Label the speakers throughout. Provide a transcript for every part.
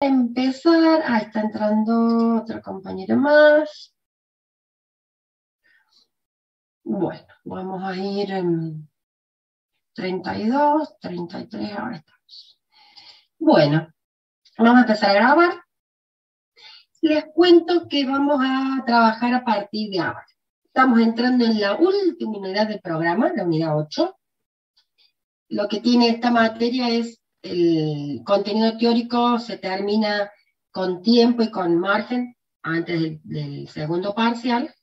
Speaker 1: empezar. Ah, está entrando otro compañero más. Bueno, vamos a ir en 32, 33, ahora estamos. Bueno, vamos a empezar a grabar. Les cuento que vamos a trabajar a partir de ahora. Estamos entrando en la última unidad del programa, la unidad 8. Lo que tiene esta materia es el contenido teórico se termina con tiempo y con margen antes del segundo parcial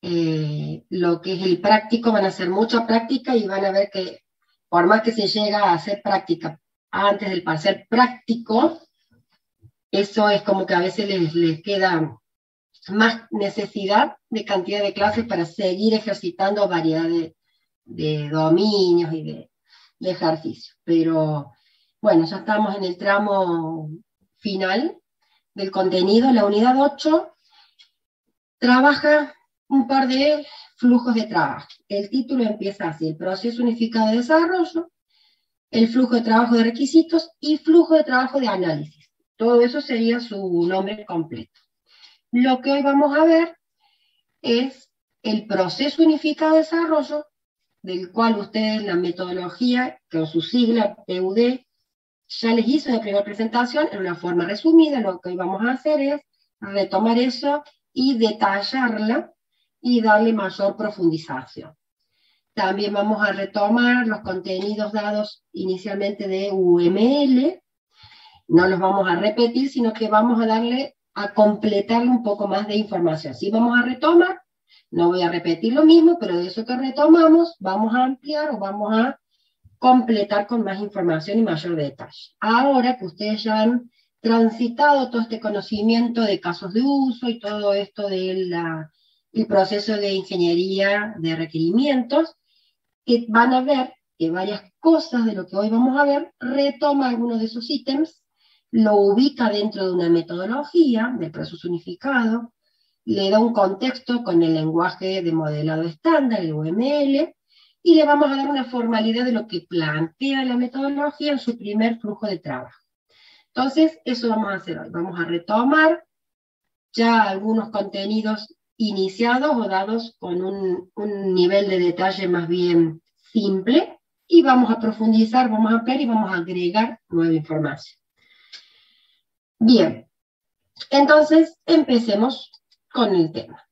Speaker 1: eh, lo que es el práctico, van a hacer mucha práctica y van a ver que por más que se llega a hacer práctica antes del parcial práctico, eso es como que a veces les, queda más necesidad de cantidad de clases para seguir ejercitando variedad de, dominios y de, de ejercicios. Pero bueno, ya estamos en el tramo final del contenido. La unidad 8 trabaja un par de flujos de trabajo. El título empieza así, el proceso unificado de desarrollo, el flujo de trabajo de requisitos y flujo de trabajo de análisis. Todo eso sería su nombre completo. Lo que hoy vamos a ver es el proceso unificado de desarrollo, del cual ustedes la metodología, con su sigla PUD, ya les hizo en la primera presentación en una forma resumida. Lo que vamos a hacer es retomar eso y detallarla y darle mayor profundización. También vamos a retomar los contenidos dados inicialmente de UML, no los vamos a repetir, sino que vamos a darle, a completarle un poco más de información. Si vamos a retomar, no voy a repetir lo mismo, pero de eso que retomamos, vamos a ampliar o vamos a completar con más información y mayor detalle. Ahora que ustedes ya han transitado todo este conocimiento de casos de uso y todo esto de la el proceso de ingeniería de requerimientos, que van a ver que varias cosas de lo que hoy vamos a ver retoma algunos de esos ítems, lo ubica dentro de una metodología del proceso unificado, le da un contexto con el lenguaje de modelado estándar, el UML, y le vamos a dar una formalidad de lo que plantea la metodología en su primer flujo de trabajo. Entonces, eso vamos a hacer hoy. Vamos a retomar ya algunos contenidos iniciados o dados con un, nivel de detalle más bien simple y vamos a profundizar, vamos a ampliar y vamos a agregar nueva información. Bien, entonces empecemos con el tema.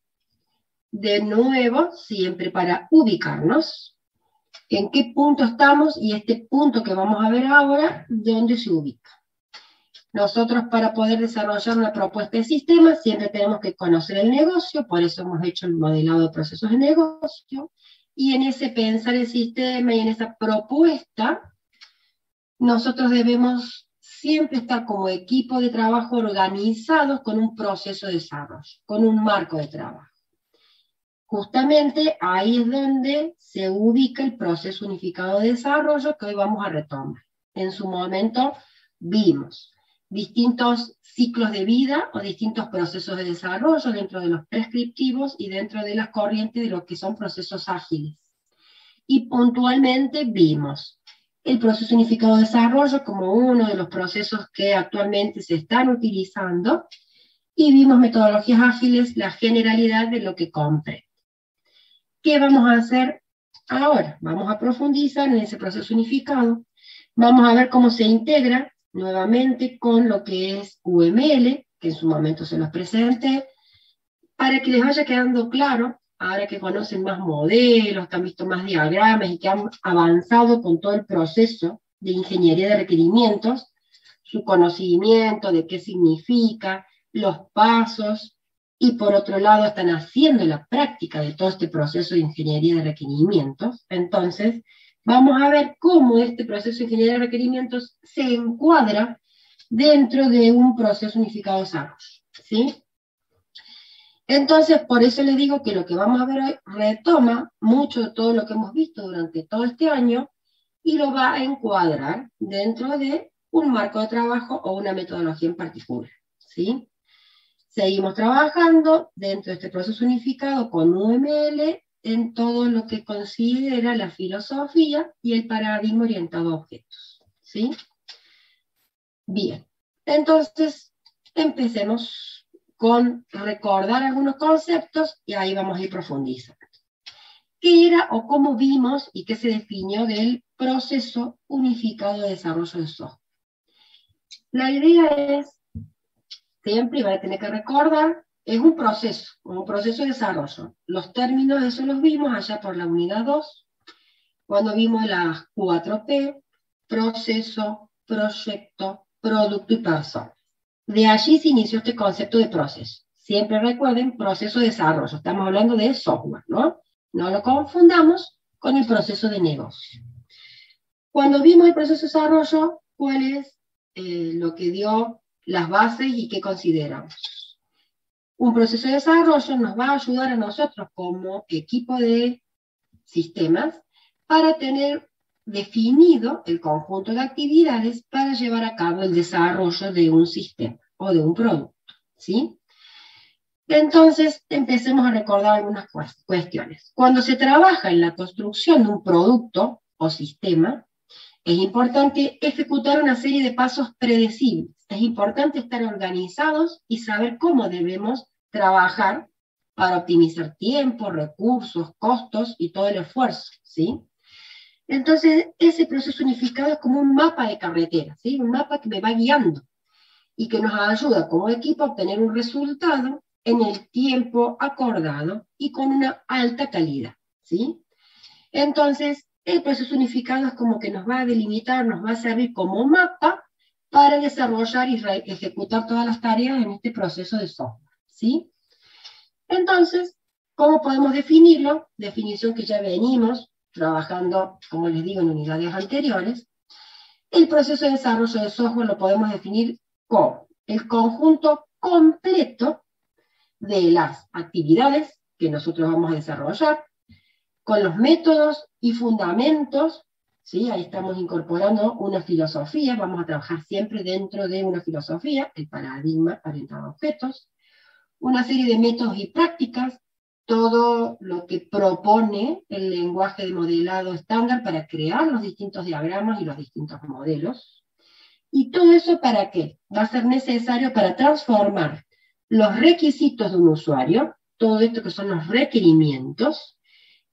Speaker 1: De nuevo, siempre para ubicarnos en qué punto estamos y este punto que vamos a ver ahora, dónde se ubica. Nosotros para poder desarrollar una propuesta de sistema siempre tenemos que conocer el negocio, por eso hemos hecho el modelado de procesos de negocio, y en ese pensar el sistema y en esa propuesta, nosotros debemos siempre estar como equipo de trabajo organizados con un proceso de desarrollo, con un marco de trabajo. Justamente ahí es donde se ubica el proceso unificado de desarrollo que hoy vamos a retomar. En su momento vimos distintos ciclos de vida o distintos procesos de desarrollo dentro de los prescriptivos y dentro de las corrientes de lo que son procesos ágiles. Y puntualmente vimos el proceso unificado de desarrollo como uno de los procesos que actualmente se están utilizando y vimos metodologías ágiles, la generalidad de lo que comprende. ¿Qué vamos a hacer ahora? Vamos a profundizar en ese proceso unificado, vamos a ver cómo se integra nuevamente con lo que es UML, que en su momento se los presenté, para que les vaya quedando claro, ahora que conocen más modelos, que han visto más diagramas y que han avanzado con todo el proceso de ingeniería de requerimientos, su conocimiento de qué significa, los pasos, y por otro lado están haciendo la práctica de todo este proceso de ingeniería de requerimientos. Entonces, vamos a ver cómo este proceso de ingeniería de requerimientos se encuadra dentro de un proceso unificado desarrollo. ¿sí? Entonces, por eso les digo que lo que vamos a ver hoy retoma mucho de todo lo que hemos visto durante todo este año y lo va a encuadrar dentro de un marco de trabajo o una metodología en particular. ¿sí? Seguimos trabajando dentro de este proceso unificado con UML en todo lo que considera la filosofía y el paradigma orientado a objetos. ¿sí? Bien, Entonces, empecemos con recordar algunos conceptos y ahí vamos a ir profundizando. ¿Qué era o cómo vimos y qué se definió del proceso unificado de desarrollo de software? La idea es, siempre, van a tener que recordar, es un proceso, un proceso de desarrollo. Los términos eso los vimos allá por la unidad 2, cuando vimos las 4P, proceso, proyecto, producto y persona. De allí se inició este concepto de proceso. Siempre recuerden, proceso de desarrollo. Estamos hablando de software, ¿no? No lo confundamos con el proceso de negocio. Cuando vimos el proceso de desarrollo, ¿cuál es eh, lo que dio las bases y qué consideramos? Un proceso de desarrollo nos va a ayudar a nosotros como equipo de sistemas para tener definido el conjunto de actividades para llevar a cabo el desarrollo de un sistema o de un producto. ¿sí? Entonces, empecemos a recordar algunas cuestiones. Cuando se trabaja en la construcción de un producto o sistema, es importante ejecutar una serie de pasos predecibles. Es importante estar organizados y saber cómo debemos trabajar para optimizar tiempo, recursos, costos y todo el esfuerzo, ¿sí? Entonces, ese proceso unificado es como un mapa de carretera, ¿sí? un mapa que me va guiando y que nos ayuda como equipo a obtener un resultado en el tiempo acordado y con una alta calidad. ¿sí? Entonces, el proceso unificado es como que nos va a delimitar, nos va a servir como mapa para desarrollar y ejecutar todas las tareas en este proceso de software. ¿sí? Entonces, ¿cómo podemos definirlo? Definición que ya venimos trabajando, como les digo, en unidades anteriores, el proceso de desarrollo de software lo podemos definir como el conjunto completo de las actividades que nosotros vamos a desarrollar, con los métodos y fundamentos, ¿sí? ahí estamos incorporando una filosofía, vamos a trabajar siempre dentro de una filosofía, el paradigma orientado a objetos, una serie de métodos y prácticas todo lo que propone el lenguaje de modelado estándar para crear los distintos diagramas y los distintos modelos. ¿Y todo eso para qué? Va a ser necesario para transformar los requisitos de un usuario, todo esto que son los requerimientos,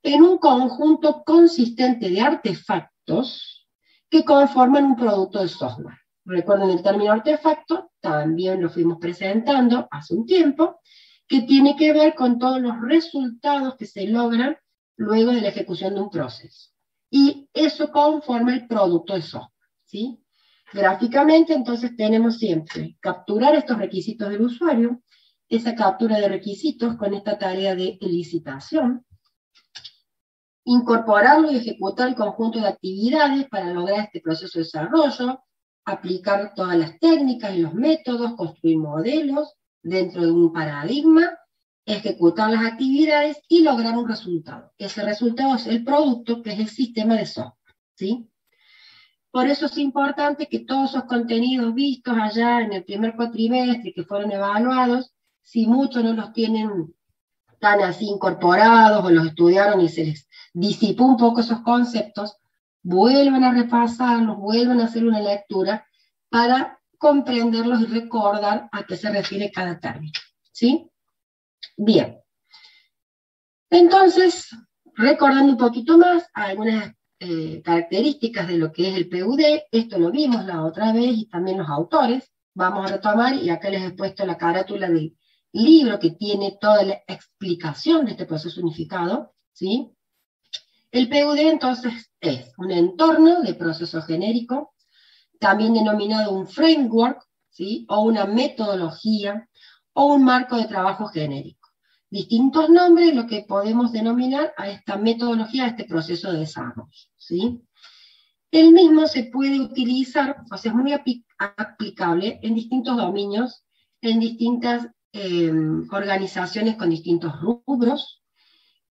Speaker 1: en un conjunto consistente de artefactos que conforman un producto de software. Recuerden el término artefacto, también lo fuimos presentando hace un tiempo, que tiene que ver con todos los resultados que se logran luego de la ejecución de un proceso. Y eso conforma el producto de software. ¿sí? Gráficamente, entonces, tenemos siempre capturar estos requisitos del usuario, esa captura de requisitos con esta tarea de licitación, incorporarlo y ejecutar el conjunto de actividades para lograr este proceso de desarrollo, aplicar todas las técnicas y los métodos, construir modelos, dentro de un paradigma, ejecutar las actividades y lograr un resultado. Ese resultado es el producto, que es el sistema de software. ¿sí? Por eso es importante que todos esos contenidos vistos allá en el primer cuatrimestre, que fueron evaluados, si muchos no los tienen tan así incorporados o los estudiaron y se les disipó un poco esos conceptos, vuelvan a repasarlos, vuelvan a hacer una lectura para comprenderlos y recordar a qué se refiere cada término. ¿Sí? Bien. Entonces, recordando un poquito más algunas eh, características de lo que es el PUD, esto lo vimos la otra vez y también los autores, vamos a retomar y acá les he puesto la carátula del libro que tiene toda la explicación de este proceso unificado, ¿sí? El PUD entonces es un entorno de proceso genérico también denominado un framework, ¿sí? o una metodología, o un marco de trabajo genérico. Distintos nombres, lo que podemos denominar a esta metodología, a este proceso de desarrollo. ¿sí? El mismo se puede utilizar, o sea, es muy aplicable en distintos dominios, en distintas em, organizaciones con distintos rubros,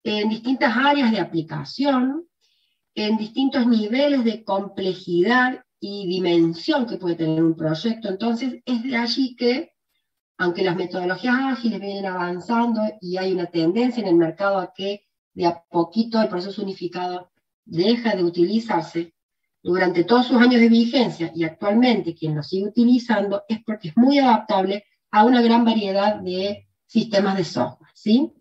Speaker 1: en distintas áreas de aplicación, en distintos niveles de complejidad y dimensión que puede tener un proyecto. Entonces, es de allí que, aunque las metodologías ágiles vienen avanzando y hay una tendencia en el mercado a que de a poquito el proceso unificado deja de utilizarse, durante todos sus años de vigencia y actualmente quien lo sigue utilizando es porque es muy adaptable a una gran variedad de sistemas de software, ¿sí?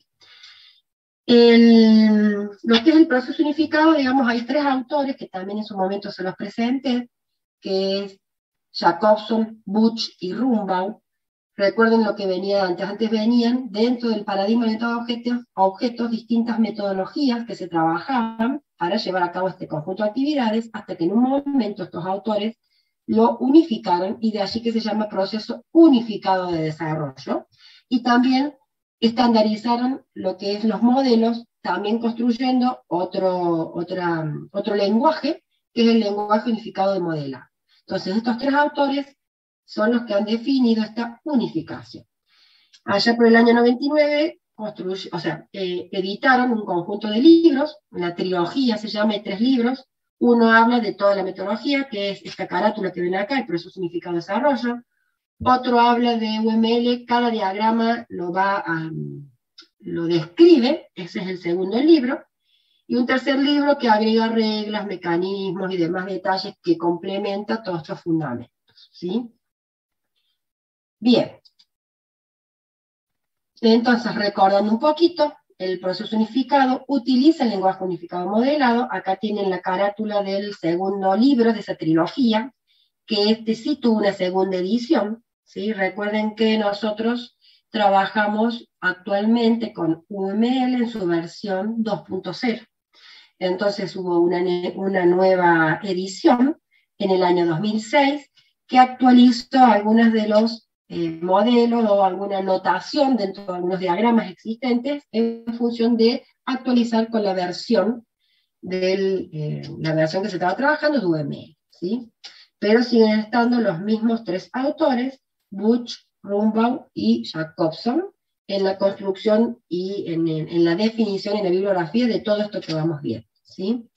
Speaker 1: Lo que es el proceso unificado, digamos, hay tres autores que también en su momento se los presenté, que es Jacobson, Butch y Rumbau. Recuerden lo que venía antes. Antes venían dentro del paradigma de todos objetos, objetos distintas metodologías que se trabajaban para llevar a cabo este conjunto de actividades, hasta que en un momento estos autores lo unificaron y de allí que se llama proceso unificado de desarrollo. Y también estandarizaron lo que es los modelos, también construyendo otro, otra, otro lenguaje, que es el lenguaje unificado de modela. Entonces, estos tres autores son los que han definido esta unificación. Allá por el año 99, o sea, eh, editaron un conjunto de libros, una trilogía se llama, de tres libros. Uno habla de toda la metodología, que es esta carátula que ven acá, el proceso unificado de desarrollo. Otro habla de UML, cada diagrama lo va lo describe, ese es el segundo libro, y un tercer libro que agrega reglas, mecanismos y demás detalles que complementa todos estos fundamentos. ¿sí? Bien. Entonces, recordando un poquito, el proceso unificado utiliza el lenguaje unificado modelado. Acá tienen la carátula del segundo libro de esa trilogía, que este sí tuvo una segunda edición, Recuerden que nosotros trabajamos actualmente con UML en su versión 2.0. Entonces hubo una, una, nueva edición en el año 2006 que actualizó algunos de los eh, modelos o alguna notación dentro de algunos diagramas existentes en función de actualizar con la versión, del, eh, la versión que se estaba trabajando de UML. ¿sí? Pero siguen estando los mismos tres autores Butch, Rumbaugh y Jacobson en la construcción y en, la definición y la bibliografía de todo esto que vamos viendo. ¿sí?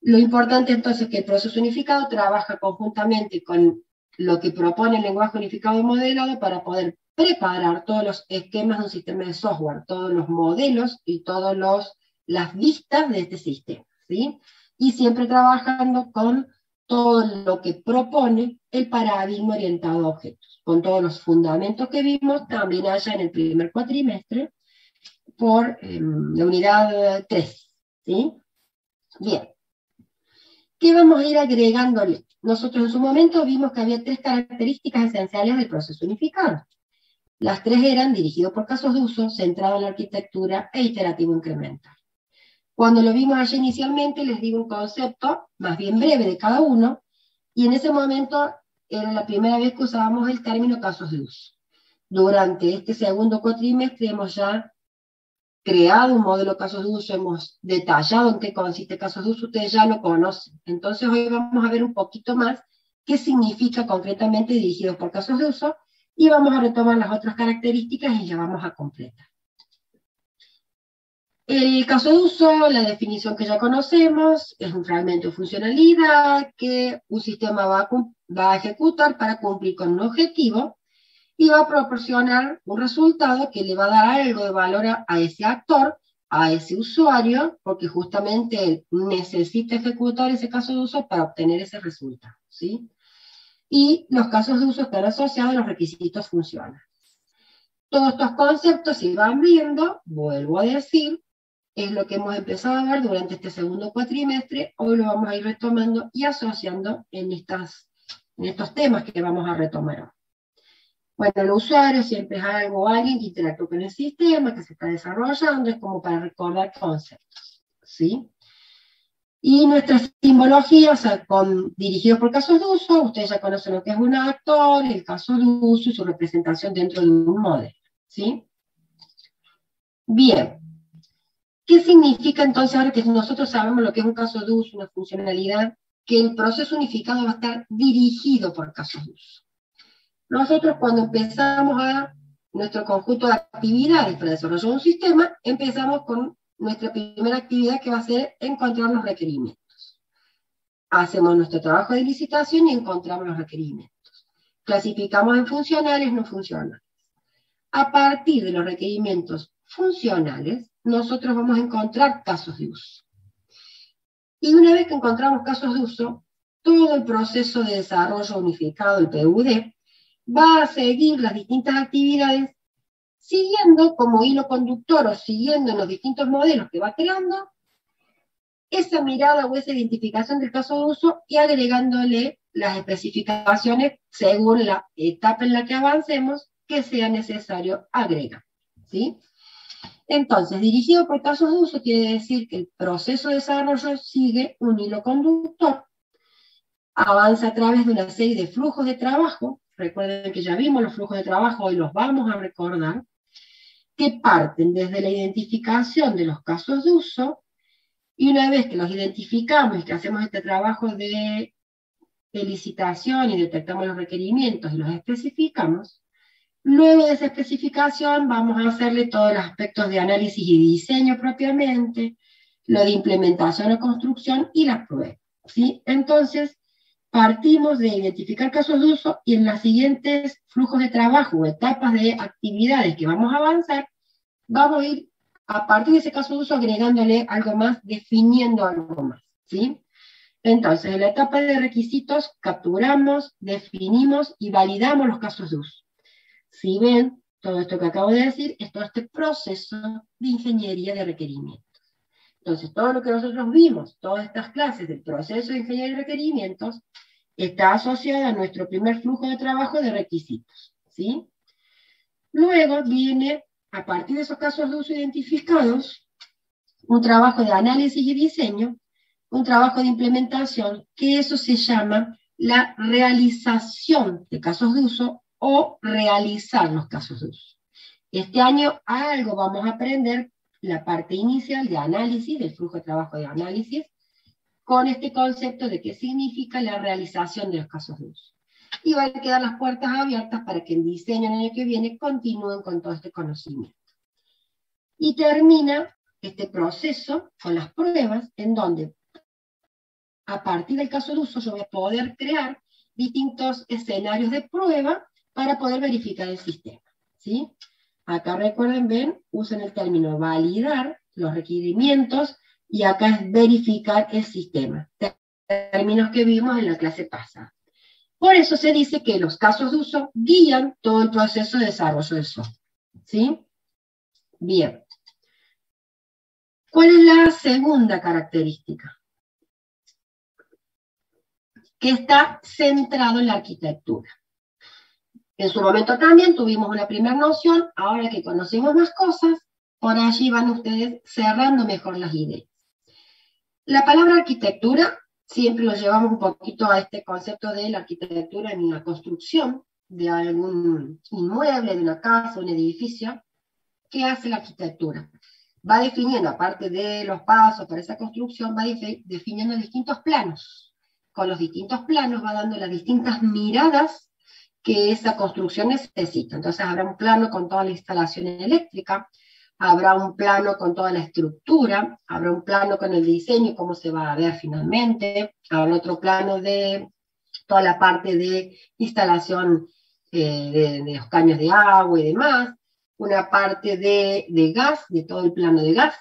Speaker 1: Lo importante entonces es que el proceso unificado trabaja conjuntamente con lo que propone el lenguaje unificado modelado para poder preparar todos los esquemas de un sistema de software, todos los modelos y todas las vistas de este sistema. ¿sí? Y siempre trabajando con todo lo que propone el paradigma orientado a objetos, con todos los fundamentos que vimos también allá en el primer cuatrimestre por em, la unidad 3. ¿sí? Bien. ¿Qué vamos a ir agregándole? Nosotros en su momento vimos que había tres características esenciales del proceso unificado. Las tres eran dirigido por casos de uso, centrado en la arquitectura e iterativo incremental. Cuando lo vimos allí inicialmente, les digo un concepto más bien breve de cada uno, y en ese momento era la primera vez que usábamos el término casos de uso. Durante este segundo cuatrimestre hemos ya creado un modelo casos de uso, hemos detallado en qué consiste casos de uso, ustedes ya lo conocen. Entonces hoy vamos a ver un poquito más qué significa concretamente dirigidos por casos de uso y vamos a retomar las otras características y ya vamos a completar. El caso de uso, la definición que ya conocemos, es un fragmento de funcionalidad que un sistema va a, ejecutar para cumplir con un objetivo y va a proporcionar un resultado que le va a dar algo de valor a, ese actor, a ese usuario, porque justamente necesita ejecutar ese caso de uso para obtener ese resultado. ¿sí? Y los casos de uso están asociados a los requisitos funcionales. Todos estos conceptos, si van viendo, vuelvo a decir, es lo que hemos empezado a ver durante este segundo cuatrimestre, hoy lo vamos a ir retomando y asociando en, estas, en estos temas que vamos a retomar Bueno, el usuario siempre es algo o alguien que interactúa con el sistema, que se está desarrollando, es como para recordar conceptos, ¿sí? Y nuestra simbología, o sea, con, dirigidos por casos de uso, ustedes ya conocen lo que es un actor, el caso de uso y su representación dentro de un modelo, ¿sí? Bien, ¿Qué significa entonces ahora que nosotros sabemos lo que es un caso de uso, una funcionalidad, que el proceso unificado va a estar dirigido por casos de uso? Nosotros cuando empezamos a nuestro conjunto de actividades para desarrollar un sistema, empezamos con nuestra primera actividad que va a ser encontrar los requerimientos. Hacemos nuestro trabajo de licitación y encontramos los requerimientos. Clasificamos en funcionales, no funcionales. A partir de los requerimientos funcionales, nosotros vamos a encontrar casos de uso. Y una vez que encontramos casos de uso, todo el proceso de desarrollo unificado, el PUD, va a seguir las distintas actividades siguiendo como hilo conductor o siguiendo los distintos modelos que va creando esa mirada o esa identificación del caso de uso y agregándole las especificaciones según la etapa en la que avancemos que sea necesario agregar. ¿sí? Entonces, dirigido por casos de uso quiere decir que el proceso de desarrollo sigue un hilo conductor, avanza a través de una serie de flujos de trabajo, recuerden que ya vimos los flujos de trabajo, y los vamos a recordar, que parten desde la identificación de los casos de uso, y una vez que los identificamos y que hacemos este trabajo de licitación y detectamos los requerimientos y los especificamos, luego de esa especificación vamos a hacerle todos los aspectos de análisis y diseño propiamente, lo de implementación o construcción y las pruebas. ¿sí? Entonces, partimos de identificar casos de uso y en los siguientes flujos de trabajo o etapas de actividades que vamos a avanzar, vamos a ir a partir de ese caso de uso agregándole algo más, definiendo algo más. ¿sí? Entonces, en la etapa de requisitos, capturamos, definimos y validamos los casos de uso. Si ven, todo esto que acabo de decir es todo este proceso de ingeniería de requerimientos. Entonces, todo lo que nosotros vimos, todas estas clases del proceso de ingeniería de requerimientos, está asociado a nuestro primer flujo de trabajo de requisitos. ¿sí? Luego viene, a partir de esos casos de uso identificados, un trabajo de análisis y diseño un trabajo de implementación, que eso se llama la realización de casos de uso o realizar los casos de uso. Este año algo vamos a aprender la parte inicial de análisis, del flujo de trabajo de análisis, con este concepto de qué significa la realización de los casos de uso. Y van a quedar las puertas abiertas para que el diseño el año que viene continúen con todo este conocimiento. Y termina este proceso con las pruebas en donde a partir del caso de uso, yo voy a poder crear distintos escenarios de prueba para poder verificar el sistema. ¿sí? Acá recuerden, ven, usen el término validar los requerimientos y acá es verificar el sistema. Términos que vimos en la clase pasada. Por eso se dice que los casos de uso guían todo el proceso de desarrollo del software. ¿Sí? Bien. ¿Cuál es la segunda característica? que está centrado en la arquitectura. En su momento también tuvimos una primera noción, ahora que conocemos más cosas, por allí van ustedes cerrando mejor las ideas. La palabra arquitectura siempre lo llevamos un poquito a este concepto de la arquitectura en la construcción de algún inmueble, de una casa, un edificio. ¿Qué hace la arquitectura? Va definiendo, aparte de los pasos para esa construcción, va definiendo distintos planos con los distintos planos va dando las distintas miradas que esa construcción necesita. Entonces habrá un plano con toda la instalación eléctrica, habrá un plano con toda la estructura, habrá un plano con el diseño, cómo se va a ver finalmente, habrá otro plano de toda la parte de instalación eh, de, los caños de agua y demás, una parte de, de gas, de todo el plano de gas.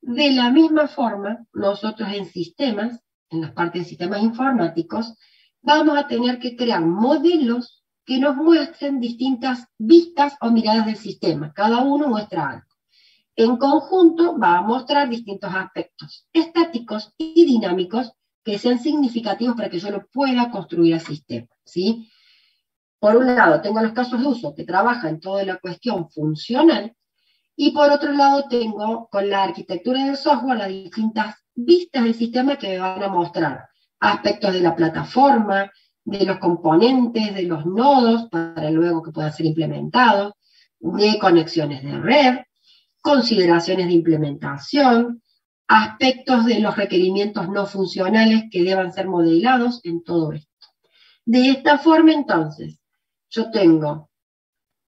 Speaker 1: De la misma forma, nosotros en sistemas en las partes de sistemas informáticos, vamos a tener que crear modelos que nos muestren distintas vistas o miradas del sistema. Cada uno muestra algo. En conjunto va a mostrar distintos aspectos estáticos y dinámicos que sean significativos para que yo lo pueda construir al sistema. ¿sí? Por un lado, tengo los casos de uso que trabajan toda la cuestión funcional, y por otro lado tengo con la arquitectura del software las distintas vistas del sistema que me van a mostrar aspectos de la plataforma, de los componentes, de los nodos, para luego que puedan ser implementados, de conexiones de red, consideraciones de implementación, aspectos de los requerimientos no funcionales que deban ser modelados en todo esto. De esta forma, entonces, yo tengo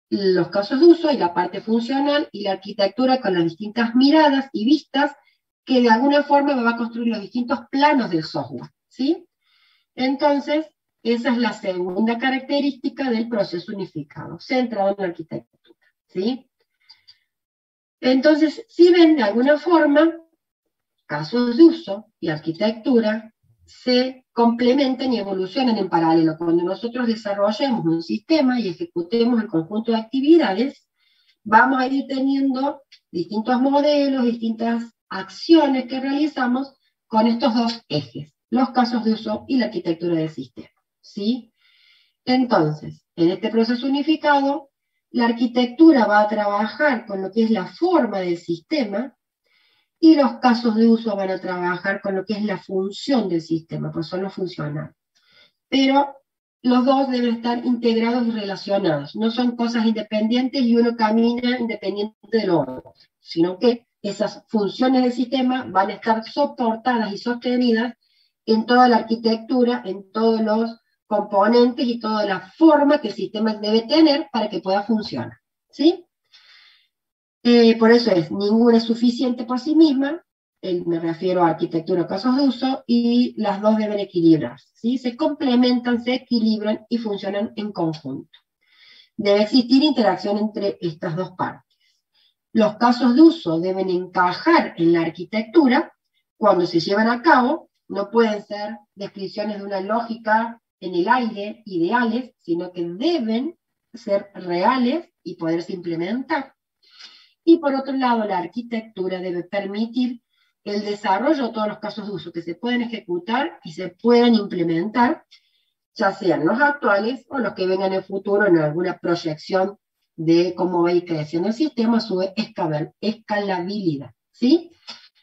Speaker 1: los casos de uso y la parte funcional y la arquitectura con las distintas miradas y vistas que de alguna forma me va a construir los distintos planos del software, ¿sí? Entonces, esa es la segunda característica del proceso unificado, centrado en la arquitectura, ¿sí? Entonces, si ven, de alguna forma, casos de uso y arquitectura se complementan y evolucionan en paralelo. Cuando nosotros desarrollemos un sistema y ejecutemos el conjunto de actividades, vamos a ir teniendo distintos modelos, distintas acciones que realizamos con estos dos ejes, los casos de uso y la arquitectura del sistema. ¿sí? Entonces, en este proceso unificado, la arquitectura va a trabajar con lo que es la forma del sistema y los casos de uso van a trabajar con lo que es la función del sistema, pues son los funcionales. Pero los dos deben estar integrados y relacionados, no son cosas independientes y uno camina independiente del otro, sino que esas funciones del sistema van a estar soportadas y sostenidas en toda la arquitectura, en todos los componentes y toda la forma que el sistema debe tener para que pueda funcionar. ¿sí? Eh, por eso es, ninguna es suficiente por sí misma, me refiero a arquitectura casos de uso, y las dos deben equilibrarse. ¿sí? Se complementan, se equilibran y funcionan en conjunto. Debe existir interacción entre estas dos partes. Los casos de uso deben encajar en la arquitectura cuando se llevan a cabo, no pueden ser descripciones de una lógica en el aire ideales, sino que deben ser reales y poderse implementar. Y por otro lado, la arquitectura debe permitir el desarrollo de todos los casos de uso que se pueden ejecutar y se puedan implementar, ya sean los actuales o los que vengan en el futuro en alguna proyección de cómo va a ir creciendo el sistema, su escalabilidad. ¿sí?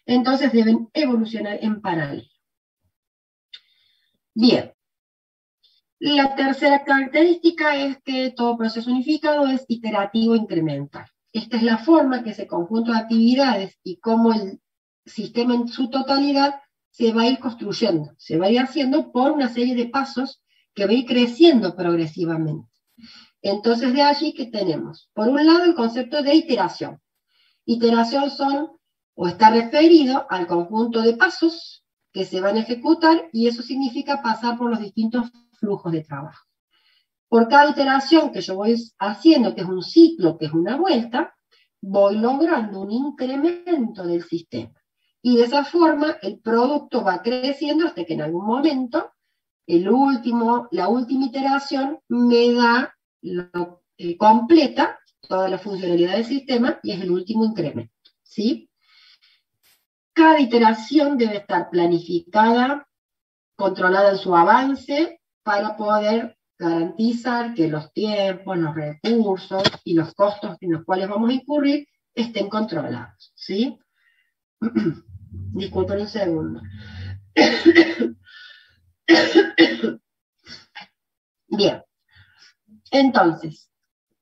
Speaker 1: Entonces deben evolucionar en paralelo. Bien. La tercera característica es que todo proceso unificado es iterativo incremental. Esta es la forma que ese conjunto de actividades y cómo el sistema en su totalidad se va a ir construyendo, se va a ir haciendo por una serie de pasos que va a ir creciendo progresivamente. Entonces de allí que tenemos, por un lado, el concepto de iteración. Iteración son o está referido al conjunto de pasos que se van a ejecutar y eso significa pasar por los distintos flujos de trabajo. Por cada iteración que yo voy haciendo, que es un ciclo, que es una vuelta, voy logrando un incremento del sistema. Y de esa forma el producto va creciendo hasta que en algún momento el último, la última iteración me da, eh, completa toda la funcionalidad del sistema y es el último incremento. ¿sí? Cada iteración debe estar planificada, controlada en su avance para poder garantizar que los tiempos, los recursos y los costos en los cuales vamos a incurrir estén controlados. ¿sí? Disculpen un segundo. Bien, entonces,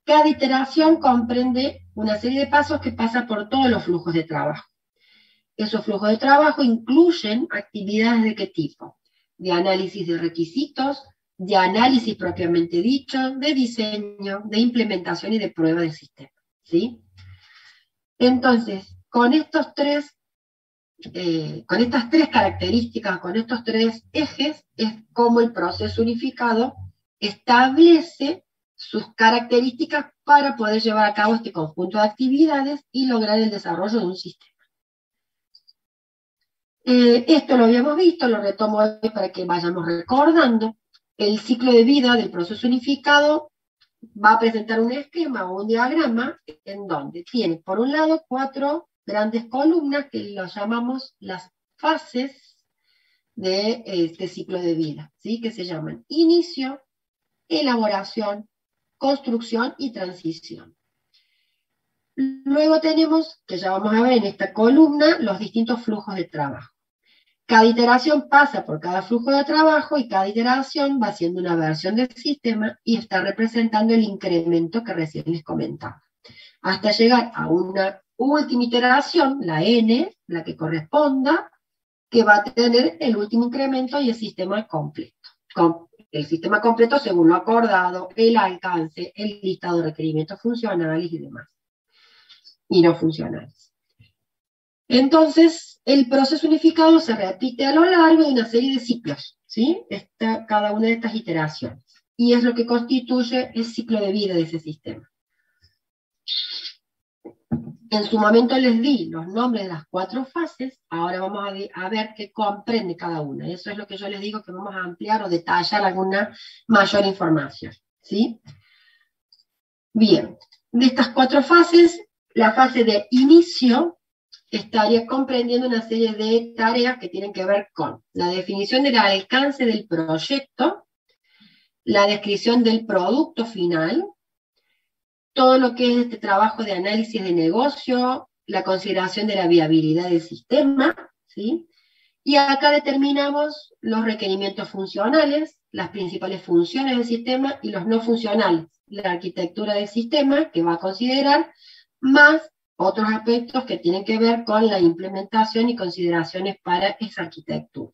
Speaker 1: cada iteración comprende una serie de pasos que pasa por todos los flujos de trabajo. Esos flujos de trabajo incluyen actividades de qué tipo? De análisis de requisitos, de análisis propiamente dicho, de diseño, de implementación y de prueba del sistema. ¿sí? Entonces, con, estos tres, eh, con estas tres características, con estos tres ejes, es como el proceso unificado establece sus características para poder llevar a cabo este conjunto de actividades y lograr el desarrollo de un sistema. Eh, esto lo habíamos visto, lo retomo hoy para que vayamos recordando el ciclo de vida del proceso unificado va a presentar un esquema o un diagrama en donde tiene, por un lado, cuatro grandes columnas que lo llamamos las fases de este ciclo de vida, ¿sí? que se llaman inicio, elaboración, construcción y transición. Luego tenemos, que ya vamos a ver en esta columna, los distintos flujos de trabajo. Cada iteración pasa por cada flujo de trabajo y cada iteración va haciendo una versión del sistema y está representando el incremento que recién les comentaba. Hasta llegar a una última iteración, la n, la que corresponda, que va a tener el último incremento y el sistema completo. El sistema completo según lo acordado, el alcance, el listado de requerimientos funcionales y demás. Y no funcionales. Entonces, el proceso unificado se repite a lo largo de una serie de ciclos, ¿sí? cada una de estas iteraciones. Y es lo que constituye el ciclo de vida de ese sistema. en su momento les di los nombres de las cuatro fases, ahora vamos a, ver qué comprende cada una. Eso es lo que yo les digo que vamos a ampliar o detallar alguna mayor información. ¿sí? Bien, de estas cuatro fases, la fase de inicio estaría comprendiendo una serie de tareas que tienen que ver con la definición del alcance del proyecto, la descripción del producto final, todo lo que es este trabajo de análisis de negocio, la consideración de la viabilidad del sistema, ¿sí? Y acá determinamos los requerimientos funcionales, las principales funciones del sistema y los no funcionales, la arquitectura del sistema que va a considerar, más otros aspectos que tienen que ver con la implementación y consideraciones para esa arquitectura.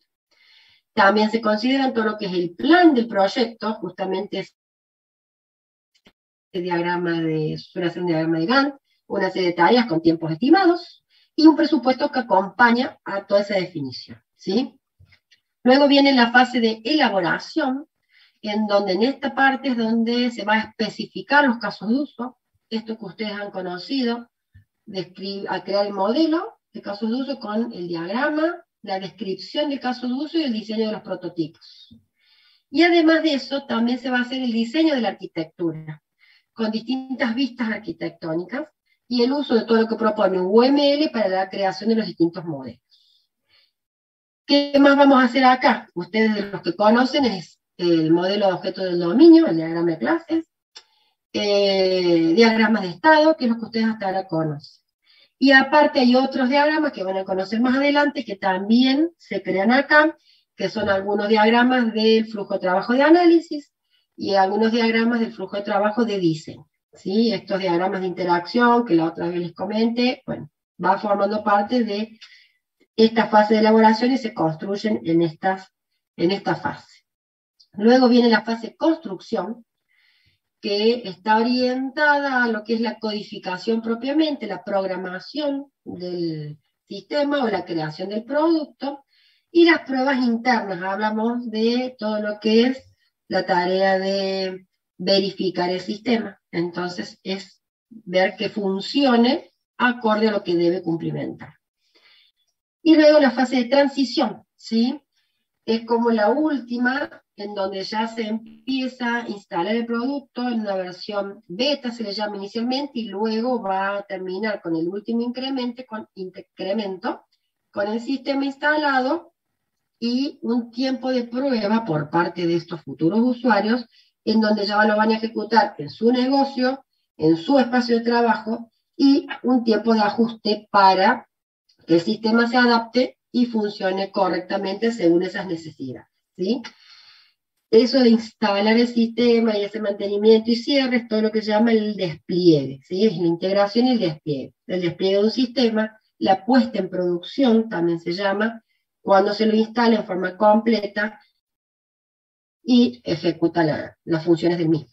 Speaker 1: También se considera todo lo que es el plan del proyecto, justamente diagrama de, suele ser un diagrama de Gantt, una serie de tareas con tiempos estimados y un presupuesto que acompaña a toda esa definición. ¿sí? Luego viene la fase de elaboración, en donde en esta parte es donde se va a especificar los casos de uso, esto que ustedes han conocido, a crear el modelo de casos de uso con el diagrama, la descripción del caso de uso y el diseño de los prototipos. Y además de eso, también se va a hacer el diseño de la arquitectura con distintas vistas arquitectónicas y el uso de todo lo que propone UML para la creación de los distintos modelos. ¿Qué más vamos a hacer acá? Ustedes los que conocen es el modelo de objeto del dominio, el diagrama de clases, eh, diagramas de estado, que es lo que ustedes hasta ahora conocen. Y aparte hay otros diagramas que van a conocer más adelante que también se crean acá, que son algunos diagramas del flujo de trabajo de análisis, y algunos diagramas del flujo de trabajo de diseño. ¿sí? Estos diagramas de interacción que la otra vez les comenté, bueno, va formando parte de esta fase de elaboración y se construyen en, estas, en esta fase. Luego viene la fase construcción, que está orientada a lo que es la codificación propiamente, la programación del sistema o la creación del producto, y las pruebas internas, hablamos de todo lo que es la tarea de verificar el sistema. Entonces es ver que funcione acorde a lo que debe cumplimentar. Y luego la fase de transición, ¿sí? Es como la última, en donde ya se empieza a instalar el producto en una versión beta, se le llama inicialmente, y luego va a terminar con el último incremento, con, incremento, con el sistema instalado y un tiempo de prueba por parte de estos futuros usuarios, en donde ya lo van a ejecutar en su negocio, en su espacio de trabajo, y un tiempo de ajuste para que el sistema se adapte y funcione correctamente según esas necesidades. ¿sí? Eso de instalar el sistema y ese mantenimiento y cierre es todo lo que se llama el despliegue, ¿sí? es la integración y el despliegue. El despliegue de un sistema, la puesta en producción también se llama, cuando se lo instala en forma completa y ejecuta las funciones del mismo.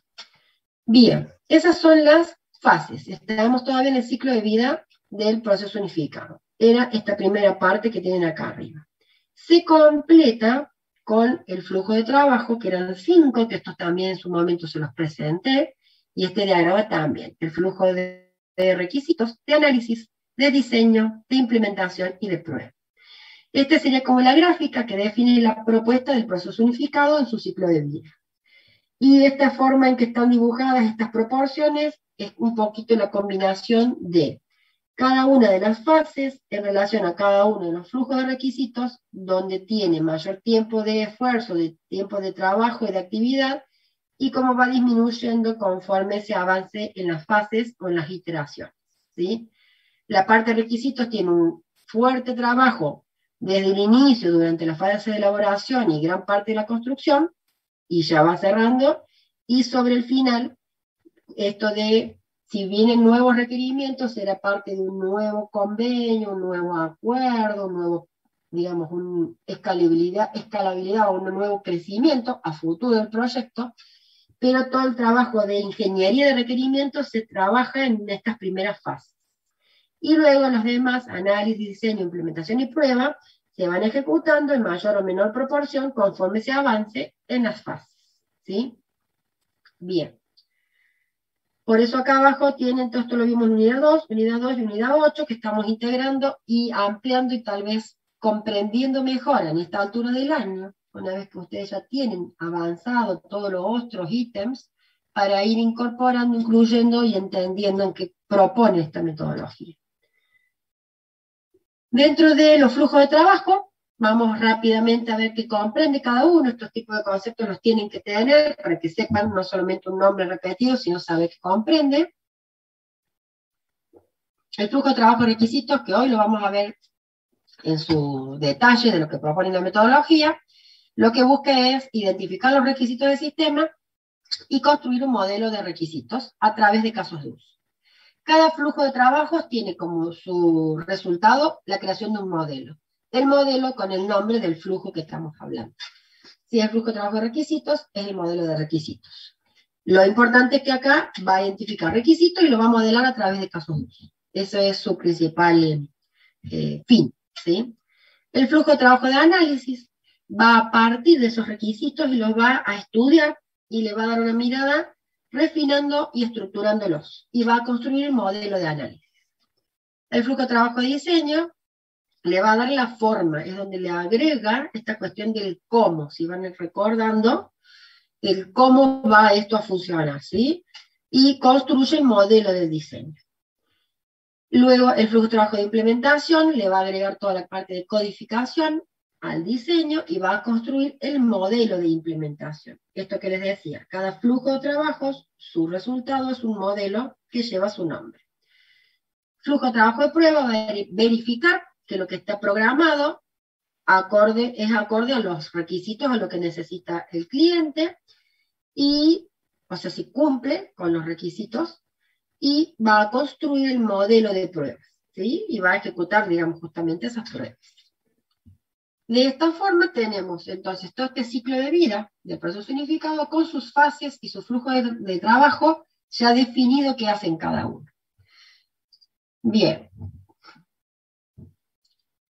Speaker 1: Bien, esas son las fases. Estamos todavía en el ciclo de vida del proceso unificado. Era esta primera parte que tienen acá arriba. Se completa con el flujo de trabajo, que eran cinco, que estos también en su momento se los presenté, y este diagrama también, el flujo de, requisitos, de análisis, de diseño, de implementación y de prueba. Este sería como la gráfica que define la propuesta del proceso unificado en su ciclo de vida. Y esta forma en que están dibujadas estas proporciones es un poquito la combinación de cada una de las fases en relación a cada uno de los flujos de requisitos, donde tiene mayor tiempo de esfuerzo, de tiempo de trabajo y de actividad, y cómo va disminuyendo conforme se avance en las fases o en las iteraciones. ¿sí? La parte de requisitos tiene un fuerte trabajo desde el inicio, durante la fase de elaboración y gran parte de la construcción, y ya va cerrando, y sobre el final, esto de si vienen nuevos requerimientos, será parte de un nuevo convenio, un nuevo acuerdo, un nuevo, digamos, una escalabilidad, escalabilidad o un nuevo crecimiento a futuro del proyecto, pero todo el trabajo de ingeniería de requerimientos se trabaja en estas primeras fases. Y luego los demás, análisis, diseño, implementación y prueba, se van ejecutando en mayor o menor proporción conforme se avance en las fases. ¿sí? Bien. Por eso acá abajo tienen, todo esto lo vimos en unidad 2, unidad 2 y unidad 8, que estamos integrando y ampliando y tal vez comprendiendo mejor en esta altura del año, una vez que ustedes ya tienen avanzado todos los otros ítems, para ir incorporando, incluyendo y entendiendo en qué propone esta metodología. Dentro de los flujos de trabajo, vamos rápidamente a ver qué comprende cada uno. Estos tipos de conceptos los tienen que tener para que sepan no solamente un nombre repetido, sino saber qué comprende. El flujo de trabajo requisitos, que hoy lo vamos a ver en su detalle de lo que propone la metodología, lo que busca es identificar los requisitos del sistema y construir un modelo de requisitos a través de casos de uso. Cada flujo de trabajos tiene como su resultado la creación de un modelo. El modelo con el nombre del flujo que estamos hablando. Si el flujo de trabajo de requisitos, es el modelo de requisitos. Lo importante es que acá va a identificar requisitos y lo va a modelar a través de casos. Ese es su principal eh, fin. El flujo de trabajo de análisis va a partir de esos requisitos y los va a estudiar y le va a dar una mirada refinando y estructurándolos, y va a construir el modelo de análisis. El flujo de trabajo de diseño le va a dar la forma, es donde le agrega esta cuestión del cómo, si van recordando, el cómo va esto a funcionar, ¿sí? Y construye el modelo del diseño. Luego, el flujo de trabajo de implementación le va a agregar toda la parte de codificación al diseño y va a construir el modelo de implementación. Esto que les decía, cada flujo de trabajos, su resultado es un modelo que lleva su nombre. Flujo de trabajo de prueba va a verificar que lo que está programado acorde, es acorde a los requisitos, a lo que necesita el cliente, y, o sea, si cumple con los requisitos, y va a construir el modelo de pruebas, ¿sí? Y va a ejecutar, digamos, justamente esas pruebas. De esta forma tenemos entonces todo este ciclo de vida del proceso unificado con sus fases y su flujo de, trabajo ya definido que hacen cada uno. Bien.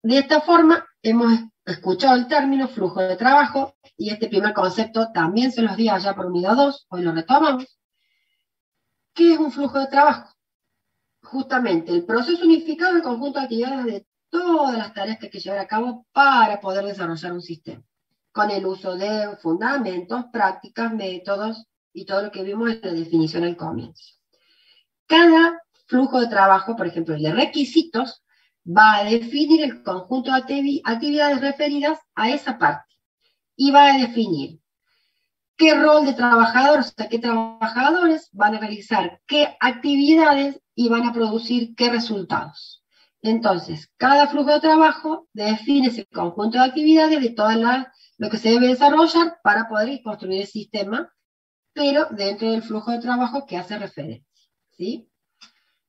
Speaker 1: De esta forma hemos escuchado el término flujo de trabajo y este primer concepto también se los di allá por unidad 2, hoy lo retomamos. ¿Qué es un flujo de trabajo? Justamente el proceso unificado del conjunto de actividades de todas las tareas que hay que llevar a cabo para poder desarrollar un sistema, con el uso de fundamentos, prácticas, métodos y todo lo que vimos en la definición al comienzo. Cada flujo de trabajo, por ejemplo, el de requisitos, va a definir el conjunto de actividades referidas a esa parte y va a definir qué rol de trabajadores, o sea, qué trabajadores van a realizar qué actividades y van a producir qué resultados. Entonces, cada flujo de trabajo define ese conjunto de actividades de todas las, lo que se debe desarrollar para poder construir el sistema, pero dentro del flujo de trabajo que hace referencia. ¿sí?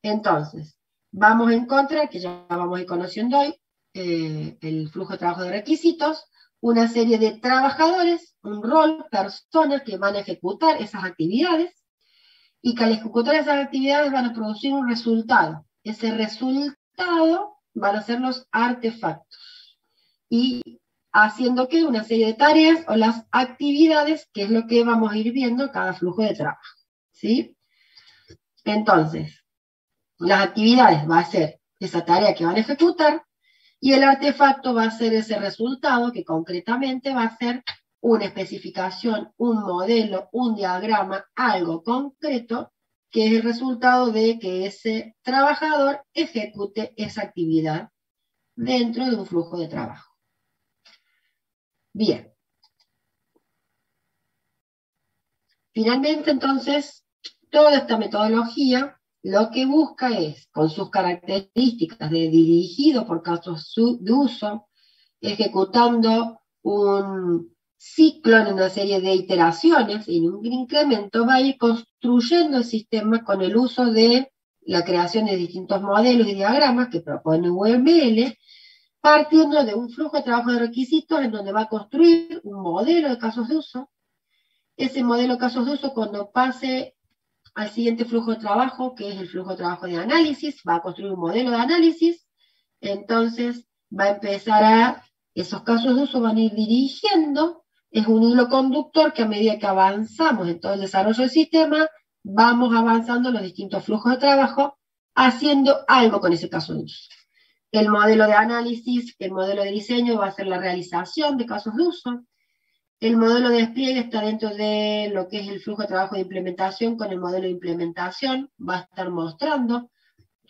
Speaker 1: Entonces, vamos a encontrar, que ya vamos a ir conociendo hoy, eh, el flujo de trabajo de requisitos, una serie de trabajadores, un rol, personas que van a ejecutar esas actividades, y que al ejecutar esas actividades van a producir un resultado. Ese resultado van a ser los artefactos. Y haciendo que una serie de tareas o las actividades, que es lo que vamos a ir viendo cada flujo de trabajo. ¿sí? Entonces, las actividades va a ser esa tarea que van a ejecutar y el artefacto va a ser ese resultado que concretamente va a ser una especificación, un modelo, un diagrama, algo concreto que es el resultado de que ese trabajador ejecute esa actividad dentro de un flujo de trabajo. Bien. Finalmente, entonces, toda esta metodología lo que busca es, con sus características de dirigido por casos de uso, ejecutando un ciclo en una serie de iteraciones, en un incremento, va a ir construyendo el sistema con el uso de la creación de distintos modelos y diagramas que propone UML, partiendo de un flujo de trabajo de requisitos en donde va a construir un modelo de casos de uso. Ese modelo de casos de uso, cuando pase al siguiente flujo de trabajo, que es el flujo de trabajo de análisis, va a construir un modelo de análisis, entonces va a empezar a, esos casos de uso van a ir dirigiendo es un hilo conductor que a medida que avanzamos en todo el desarrollo del sistema, vamos avanzando los distintos flujos de trabajo, haciendo algo con ese caso de uso. El modelo de análisis, el modelo de diseño va a ser la realización de casos de uso. El modelo de despliegue está dentro de lo que es el flujo de trabajo de implementación con el modelo de implementación. Va a estar mostrando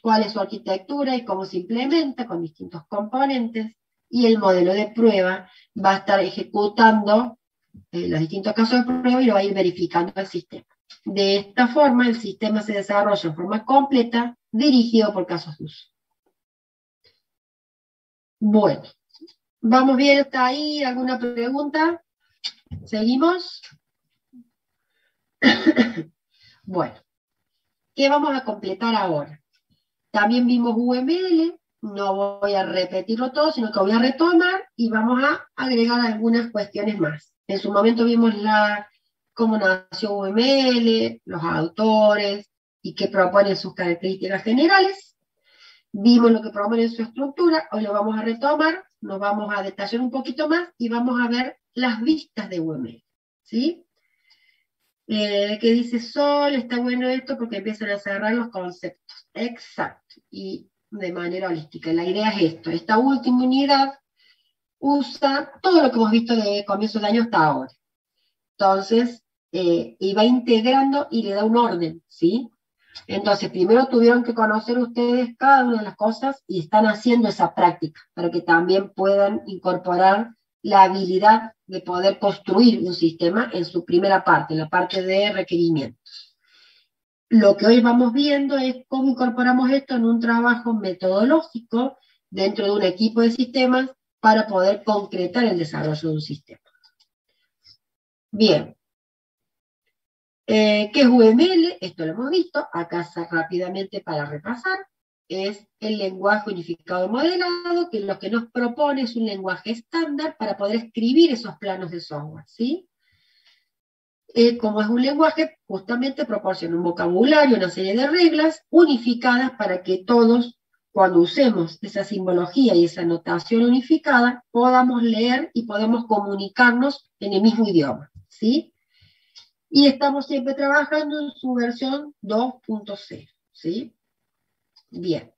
Speaker 1: cuál es su arquitectura y cómo se implementa con distintos componentes. Y el modelo de prueba va a estar ejecutando eh, los distintos casos de prueba y lo va a ir verificando el sistema. De esta forma, el sistema se desarrolla en forma completa, dirigido por casos de uso. Bueno, ¿vamos bien hasta ahí? ¿Alguna pregunta? ¿Seguimos? bueno, ¿qué vamos a completar ahora? También vimos UML, no voy a repetirlo todo, sino que voy a retomar y vamos a agregar algunas cuestiones más. En su momento vimos la, cómo nació UML, los autores y qué proponen sus características generales. Vimos lo que propone su estructura, hoy lo vamos a retomar, nos vamos a detallar un poquito más y vamos a ver las vistas de UML. ¿Sí? Eh, que dice Sol, está bueno esto porque empiezan a cerrar los conceptos. Exacto. Y de manera holística. La idea es esto. Esta última unidad usa todo lo que hemos visto de comienzo de año hasta ahora. Entonces, eh, y va integrando y le da un orden, ¿sí? Entonces, primero tuvieron que conocer ustedes cada una de las cosas y están haciendo esa práctica para que también puedan incorporar la habilidad de poder construir un sistema en su primera parte, en la parte de requerimientos. Lo que hoy vamos viendo es cómo incorporamos esto en un trabajo metodológico dentro de un equipo de sistemas para poder concretar el desarrollo de un sistema. Bien, eh, ¿Qué es UML? Esto lo hemos visto, acá rápidamente para repasar. Es el lenguaje unificado modelado, que lo que nos propone es un lenguaje estándar para poder escribir esos planos de software, ¿sí? Eh, como es un lenguaje, justamente proporciona un vocabulario, una serie de reglas unificadas para que todos, cuando usemos esa simbología y esa notación unificada, podamos leer y podamos comunicarnos en el mismo idioma, ¿sí? Y estamos siempre trabajando en su versión 2.0, ¿sí? Bien.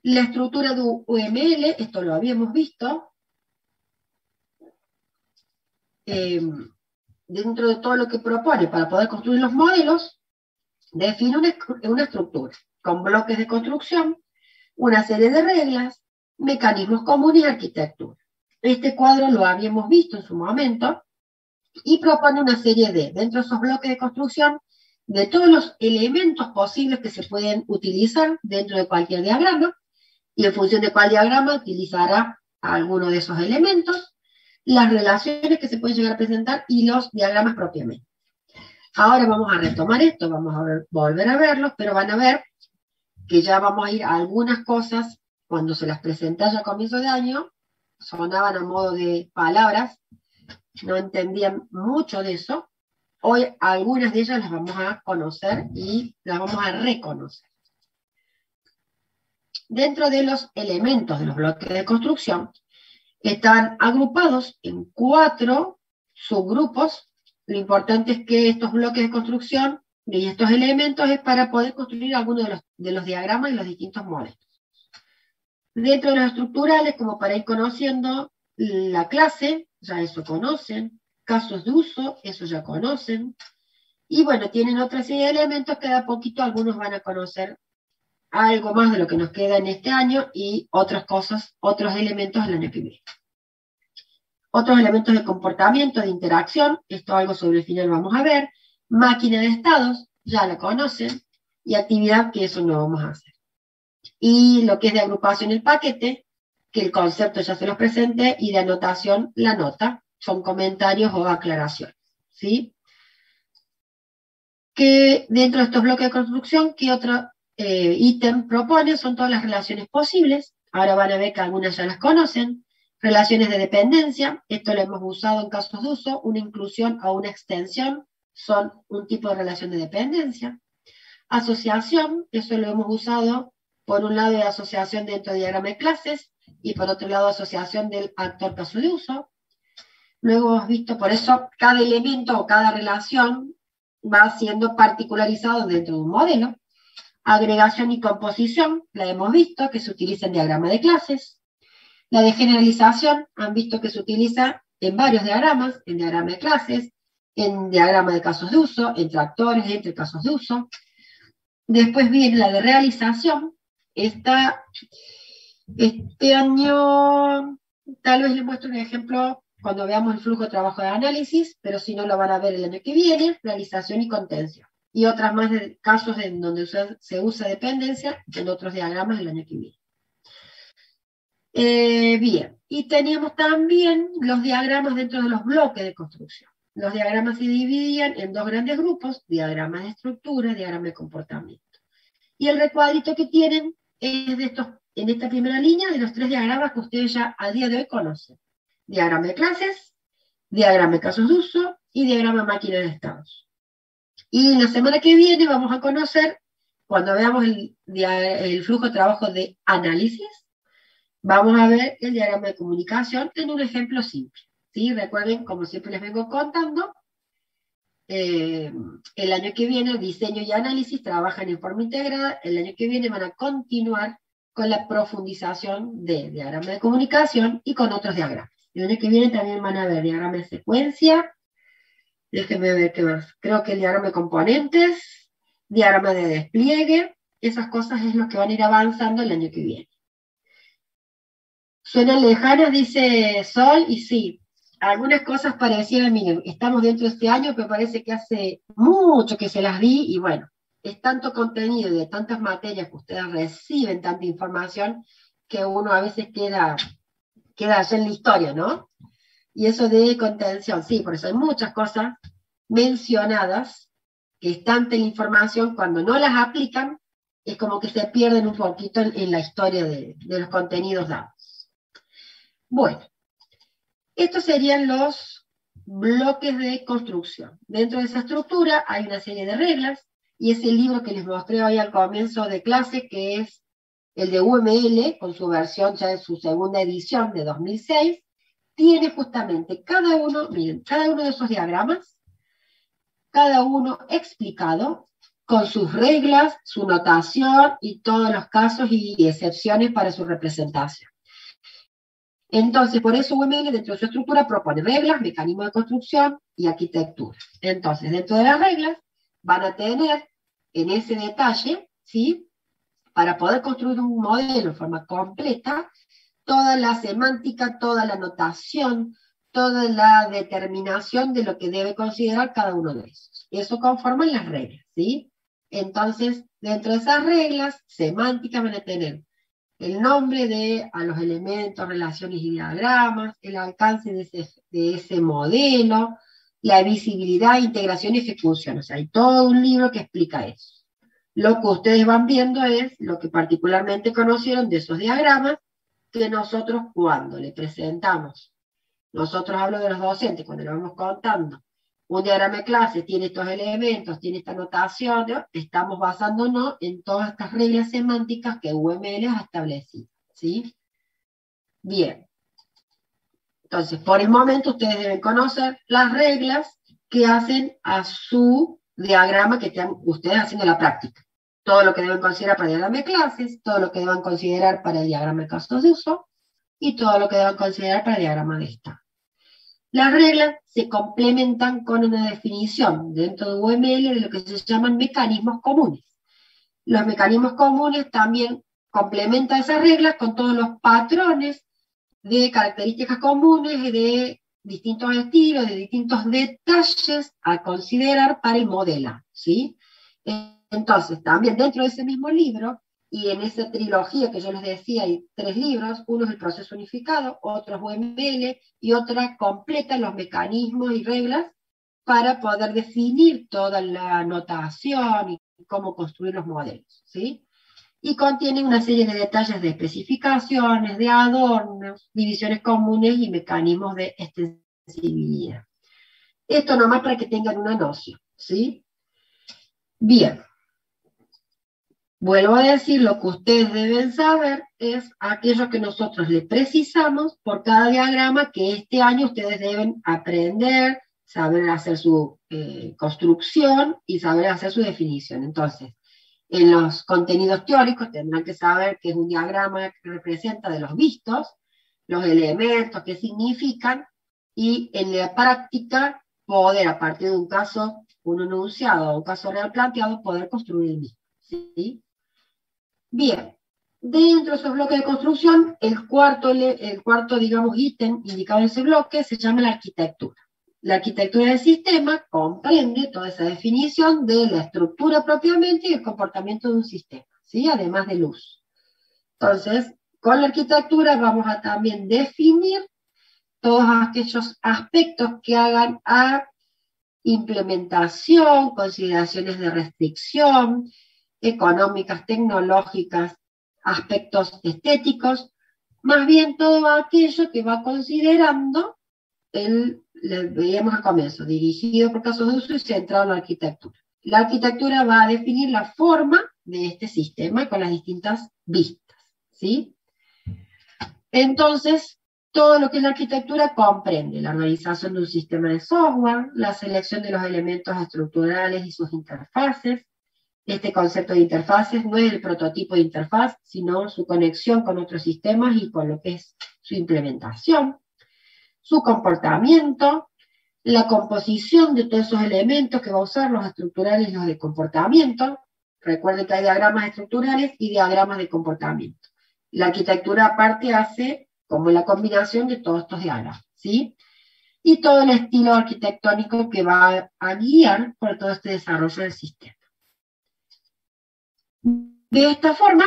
Speaker 1: La estructura de UML, esto lo habíamos visto, em, dentro de todo lo que propone para poder construir los modelos, define una, una estructura con bloques de construcción, una serie de reglas, mecanismos comunes y arquitectura. Este cuadro lo habíamos visto en su momento, y propone una serie de, dentro de esos bloques de construcción, de todos los elementos posibles que se pueden utilizar dentro de cualquier diagrama, y en función de cuál diagrama utilizará alguno de esos elementos, las relaciones que se pueden llegar a presentar y los diagramas propiamente. Ahora vamos a retomar esto, vamos a volver a verlos, pero van a ver que ya vamos a ir a algunas cosas, cuando se las presenté ya a comienzo de año, sonaban a modo de palabras, no entendían mucho de eso, hoy algunas de ellas las vamos a conocer y las vamos a reconocer. Dentro de los elementos de los bloques de construcción, están agrupados en cuatro subgrupos. Lo importante es que estos bloques de construcción y estos elementos es para poder construir algunos de los, de los diagramas y los distintos modelos. Dentro de los estructurales, como para ir conociendo la clase, ya eso conocen, casos de uso, eso ya conocen, y bueno, tienen otra serie de elementos que de a poquito algunos van a conocer algo más de lo que nos queda en este año y otras cosas, otros elementos el año que viene. Otros elementos de comportamiento, de interacción, esto algo sobre el final vamos a ver, máquina de estados, ya la conocen, y actividad, que eso no vamos a hacer. Y lo que es de agrupación el paquete, que el concepto ya se los presente y de anotación la nota, son comentarios o aclaraciones. ¿sí? Que dentro de estos bloques de construcción, ¿qué otro eh, ítem propone? Son todas las relaciones posibles. Ahora van a ver que algunas ya las conocen. Relaciones de dependencia, esto lo hemos usado en casos de uso, una inclusión o una extensión son un tipo de relación de dependencia. Asociación, eso lo hemos usado por un lado de asociación dentro de diagrama de clases, y por otro lado asociación del actor caso de uso. Luego hemos visto, por eso, cada elemento o cada relación va siendo particularizado dentro de un modelo. Agregación y composición, la hemos visto, que se utiliza en diagrama de clases. La de generalización, han visto que se utiliza en varios diagramas, en diagrama de clases, en diagrama de casos de uso, entre actores, entre casos de uso. Después viene la de realización. Esta, este año, tal vez les muestro un ejemplo cuando veamos el flujo de trabajo de análisis, pero si no lo van a ver el año que viene, realización y contención. Y otras más de casos en donde se usa dependencia en otros diagramas el año que viene. Eh, bien, y teníamos también los diagramas dentro de los bloques de construcción. Los diagramas se dividían en dos grandes grupos, diagramas de estructura, diagrama de comportamiento. Y el recuadrito que tienen es de estos, en esta primera línea de los tres diagramas que ustedes ya a día de hoy conocen. Diagrama de clases, diagrama de casos de uso y diagrama de máquina de estados. Y la semana que viene vamos a conocer, cuando veamos el, flujo de trabajo de análisis, Vamos a ver el diagrama de comunicación en un ejemplo simple. ¿sí? Recuerden, como siempre les vengo contando, eh, el año que viene diseño y análisis trabajan en forma integrada, el año que viene van a continuar con la profundización de diagrama de comunicación y con otros diagramas. El año que viene también van a ver diagrama de secuencia, déjenme ver qué más, creo que el diagrama de componentes, diagrama de despliegue, esas cosas es lo que van a ir avanzando el año que viene. Suena lejano, dice Sol, y sí, algunas cosas parecieran, miren, estamos dentro de este año, pero parece que hace mucho que se las di, y bueno, es tanto contenido y de tantas materias que ustedes reciben, tanta información, que uno a veces queda, queda allá en la historia, ¿no? Y eso de contención, sí, por eso hay muchas cosas mencionadas que están en la información, cuando no las aplican, es como que se pierden un poquito en, la historia de los contenidos dados. Bueno, estos serían los bloques de construcción. Dentro de esa estructura hay una serie de reglas, y ese libro que les mostré hoy al comienzo de clase, que es el de UML, con su versión ya de su segunda edición de 2006, tiene justamente cada uno, miren, cada uno de esos diagramas, cada uno explicado con sus reglas, su notación y todos los casos y excepciones para su representación. Entonces, por eso UML dentro de su estructura propone reglas, mecanismos de construcción y arquitectura. Entonces, dentro de las reglas van a tener en ese detalle, ¿sí? Para poder construir un modelo en forma completa, toda la semántica, toda la notación, toda la determinación de lo que debe considerar cada uno de esos. Eso conforma las reglas, ¿sí? Entonces, dentro de esas reglas semánticas van a tener el nombre de a los elementos, relaciones y diagramas, el alcance de ese, modelo, la visibilidad, integración y ejecución. O sea, hay todo un libro que explica eso. Lo que ustedes van viendo es lo que particularmente conocieron de esos diagramas que nosotros cuando le presentamos, nosotros hablo de los docentes, cuando le vamos contando un diagrama de clase tiene estos elementos, tiene esta notación, estamos basándonos en todas estas reglas semánticas que UML ha establecido. ¿sí? Bien. Entonces, por el momento ustedes deben conocer las reglas que hacen a su diagrama que están ustedes haciendo la práctica. Todo lo que deben considerar para el diagrama de clases, todo lo que deben considerar para el diagrama de casos de uso y todo lo que deben considerar para el diagrama de estado. Las reglas se complementan con una definición dentro de UML de lo que se llaman mecanismos comunes. Los mecanismos comunes también complementan esas reglas con todos los patrones de características comunes de distintos estilos, de distintos detalles a considerar para el modelo. ¿sí? Entonces, también dentro de ese mismo libro y en esa trilogía que yo les decía hay tres libros, uno es el proceso unificado, otro es UML y otra completa los mecanismos y reglas para poder definir toda la notación y cómo construir los modelos. ¿sí? Y contiene una serie de detalles de especificaciones, de adornos, divisiones comunes y mecanismos de extensibilidad. Esto nomás para que tengan una noción. ¿sí? Bien. Vuelvo a decir, lo que ustedes deben saber es aquello que nosotros le precisamos por cada diagrama que este año ustedes deben aprender, saber hacer su eh, construcción y saber hacer su definición. Entonces, en los contenidos teóricos tendrán que saber qué es un diagrama que representa de los vistos, los elementos, qué significan, y en la práctica poder, a partir de un caso, un enunciado o un caso real planteado, poder construir el mismo. ¿sí? Bien, dentro de esos bloques de construcción, el cuarto, el cuarto, digamos, ítem indicado en ese bloque se llama la arquitectura. La arquitectura del sistema comprende toda esa definición de la estructura propiamente y el comportamiento de un sistema, ¿sí? además de luz. Entonces, con la arquitectura vamos a también definir todos aquellos aspectos que hagan a implementación, consideraciones de restricción, económicas, tecnológicas, aspectos estéticos, más bien todo aquello que va considerando el, le veíamos al comienzo, dirigido por casos de uso y centrado en la arquitectura. La arquitectura va a definir la forma de este sistema con las distintas vistas, ¿sí? Entonces, todo lo que es la arquitectura comprende la organización de un sistema de software, la selección de los elementos estructurales y sus interfaces. Este concepto de interfaces no es el prototipo de interfaz, sino su conexión con otros sistemas y con lo que es su implementación, su comportamiento, la composición de todos esos elementos que va a usar los estructurales y los de comportamiento. Recuerden que hay diagramas estructurales y diagramas de comportamiento. La arquitectura aparte hace como la combinación de todos estos diagramas, ¿sí? Y todo el estilo arquitectónico que va a guiar por todo este desarrollo del sistema. De esta forma,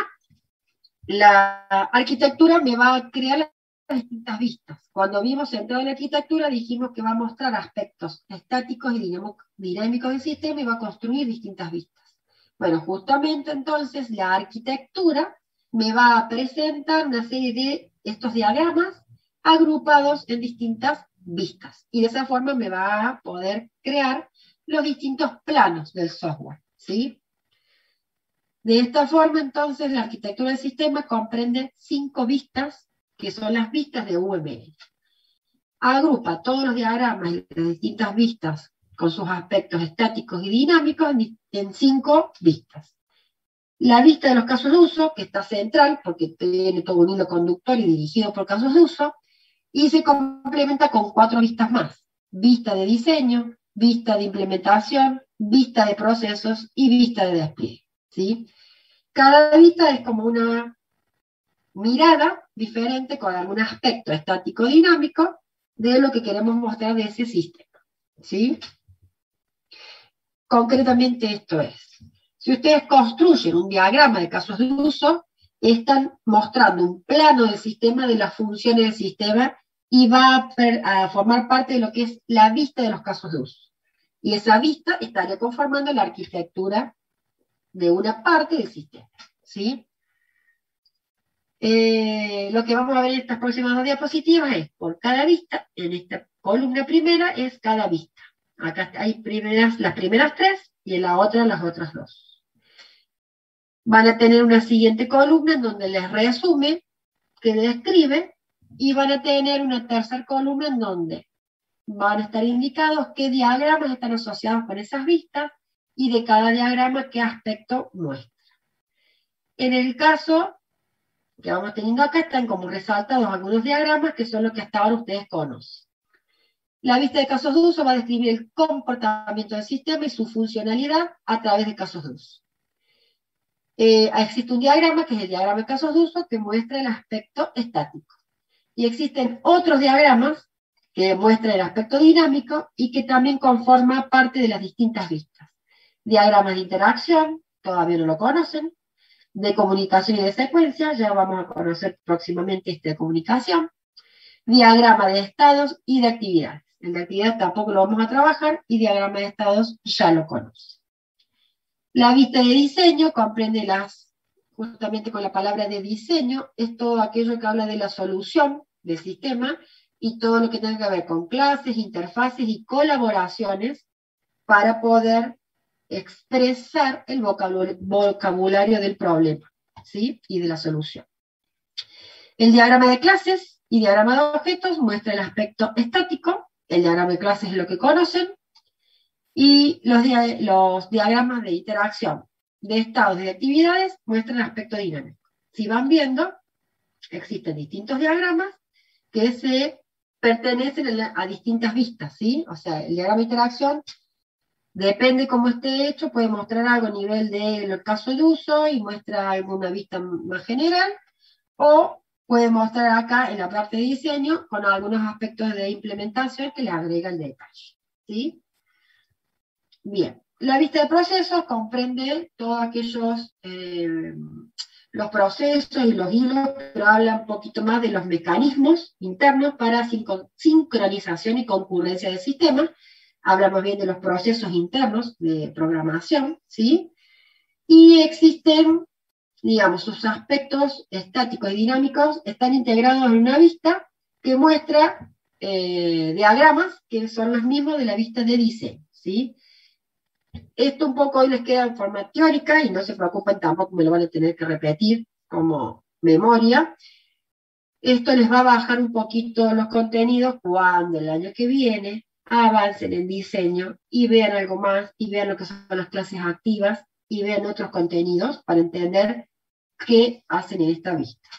Speaker 1: la arquitectura me va a crear distintas vistas. Cuando vimos en toda la arquitectura dijimos que va a mostrar aspectos estáticos y dinámicos del sistema y va a construir distintas vistas. Bueno, justamente entonces la arquitectura me va a presentar una serie de estos diagramas agrupados en distintas vistas. Y de esa forma me va a poder crear los distintos planos del software. ¿sí? De esta forma, entonces, la arquitectura del sistema comprende cinco vistas, que son las vistas de UML. Agrupa todos los diagramas y las distintas vistas con sus aspectos estáticos y dinámicos en cinco vistas. La vista de los casos de uso, que está central, porque tiene todo un hilo conductor y dirigido por casos de uso, y se complementa con cuatro vistas más. Vista de diseño, vista de implementación, vista de procesos y vista de despliegue. ¿sí? Cada vista es como una mirada diferente con algún aspecto estático dinámico de lo que queremos mostrar de ese sistema. ¿sí? Concretamente esto es, si ustedes construyen un diagrama de casos de uso, están mostrando un plano del sistema de las funciones del sistema y va a, formar parte de lo que es la vista de los casos de uso. Y esa vista estaría conformando la arquitectura de una parte del sistema. ¿sí? Eh, lo que vamos a ver en estas próximas dos diapositivas es por cada vista, en esta columna primera es cada vista. Acá hay primeras, las primeras tres y en la otra las otras dos van a tener una siguiente columna en donde les resume, que describe, y van a tener una tercera columna en donde van a estar indicados qué diagramas están asociados con esas vistas y de cada diagrama qué aspecto muestra. En el caso que vamos teniendo acá están como resaltados algunos diagramas que son los que hasta ahora ustedes conocen. La vista de casos de uso va a describir el comportamiento del sistema y su funcionalidad a través de casos de uso. Eh, existe un diagrama, que es el diagrama de casos de uso, que muestra el aspecto estático. Y existen otros diagramas que muestran el aspecto dinámico y que también conforman parte de las distintas vistas. Diagramas de interacción, todavía no lo conocen. De comunicación y de secuencia, ya vamos a conocer próximamente este de comunicación. Diagrama de estados y de actividades. El de actividad tampoco lo vamos a trabajar y diagrama de estados ya lo conocen. La vista de diseño comprende las, justamente con la palabra de diseño, es todo aquello que habla de la solución del sistema y todo lo que tenga que ver con clases, interfaces y colaboraciones para poder expresar el vocabulario del problema ¿sí? y de la solución. El diagrama de clases y diagrama de objetos muestra el aspecto estático, el diagrama de clase es lo que conocen, y los, diagramas de interacción de estados y de actividades muestran aspecto dinámico. Si van viendo, existen distintos diagramas que se pertenecen a distintas vistas, ¿sí? O sea, el diagrama de interacción depende cómo esté hecho, puede mostrar algo a nivel del caso de uso y muestra alguna vista más general, o puede mostrar acá en la parte de diseño con algunos aspectos de implementación que le agrega el detalle, ¿sí? Bien, la vista de procesos comprende todos aquellos, eh, los procesos y los hilos, pero habla un poquito más de los mecanismos internos para sincronización y concurrencia del Hablamos bien de los procesos internos de programación, ¿sí? Y existen, digamos, sus aspectos estáticos y dinámicos están integrados en una vista que muestra eh, diagramas que son los mismos de la vista de diseño, ¿sí? Esto un poco hoy les queda en forma teórica y no se preocupen, tampoco me lo van a tener que repetir como memoria. Esto les va a bajar un poquito los contenidos cuando el año que viene avancen en diseño y vean algo más y vean lo que son las clases activas y vean otros contenidos para entender qué hacen en esta vista.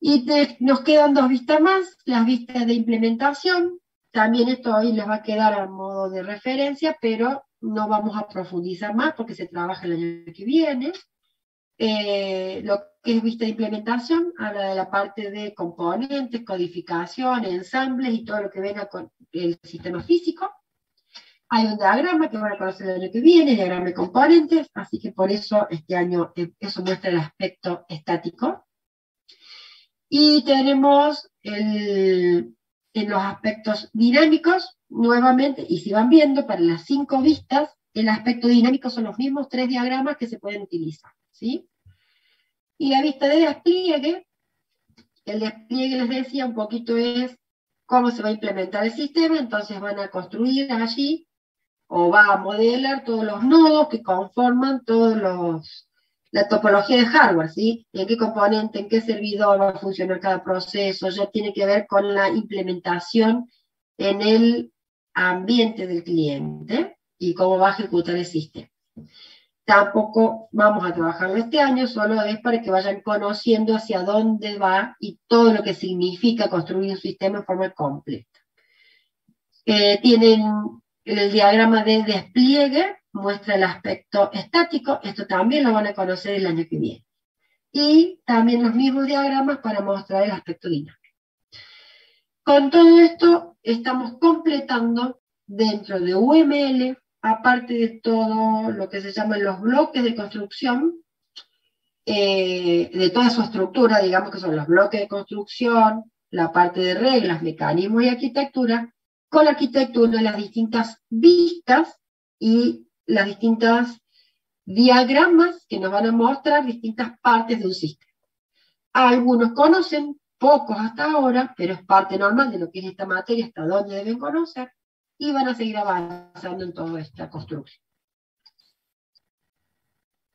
Speaker 1: Y nos quedan dos vistas más, las vistas de implementación, también esto hoy les va a quedar a modo de referencia, pero no vamos a profundizar más porque se trabaja el año que viene. Eh, lo que es vista de implementación habla de la parte de componentes, codificación, ensambles y todo lo que venga con el sistema físico. Hay un diagrama que van a conocer el año que viene, diagrama de componentes, así que por eso este año eh, eso muestra el aspecto estático. Y tenemos el, en los aspectos dinámicos, nuevamente, y si van viendo, para las cinco vistas, el aspecto dinámico son los mismos tres diagramas que se pueden utilizar, ¿sí? Y la vista de despliegue, el despliegue les decía un poquito es cómo se va a implementar el sistema, entonces van a construir allí, o va a modelar todos los nodos que conforman todos los, la topología de hardware, ¿sí? En qué componente, en qué servidor va a funcionar cada proceso, ya tiene que ver con la implementación en el ambiente del cliente y cómo va a ejecutar el sistema. Tampoco vamos a trabajarlo este año, solo es para que vayan conociendo hacia dónde va y todo lo que significa construir un sistema en forma completa. Eh, tienen el diagrama de despliegue, muestra el aspecto estático, esto también lo van a conocer el año que viene. Y también los mismos diagramas para mostrar el aspecto dinámico. Con todo esto estamos completando dentro de UML, aparte de todo lo que se llaman los bloques de construcción, eh, de toda su estructura, digamos que son los bloques de construcción, la parte de reglas, mecanismos y arquitectura, con la arquitectura, las distintas vistas y las distintas diagramas que nos van a mostrar distintas partes de un sistema. Algunos conocen, pocos hasta ahora, pero es parte normal de lo que es esta materia, hasta dónde deben conocer, y van a seguir avanzando en toda esta construcción.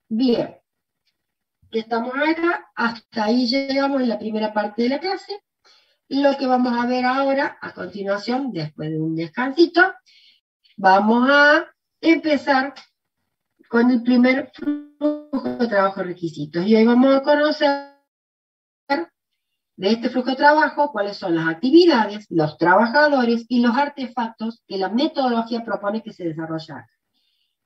Speaker 1: Bien, estamos acá, hasta ahí llegamos en la primera parte de la clase. Lo que vamos a ver ahora, a continuación, después de un descansito, vamos a empezar con el primer flujo de trabajo requisitos. Y hoy vamos a conocer de este flujo de trabajo cuáles son las actividades, los trabajadores y los artefactos que la metodología propone que se desarrollen.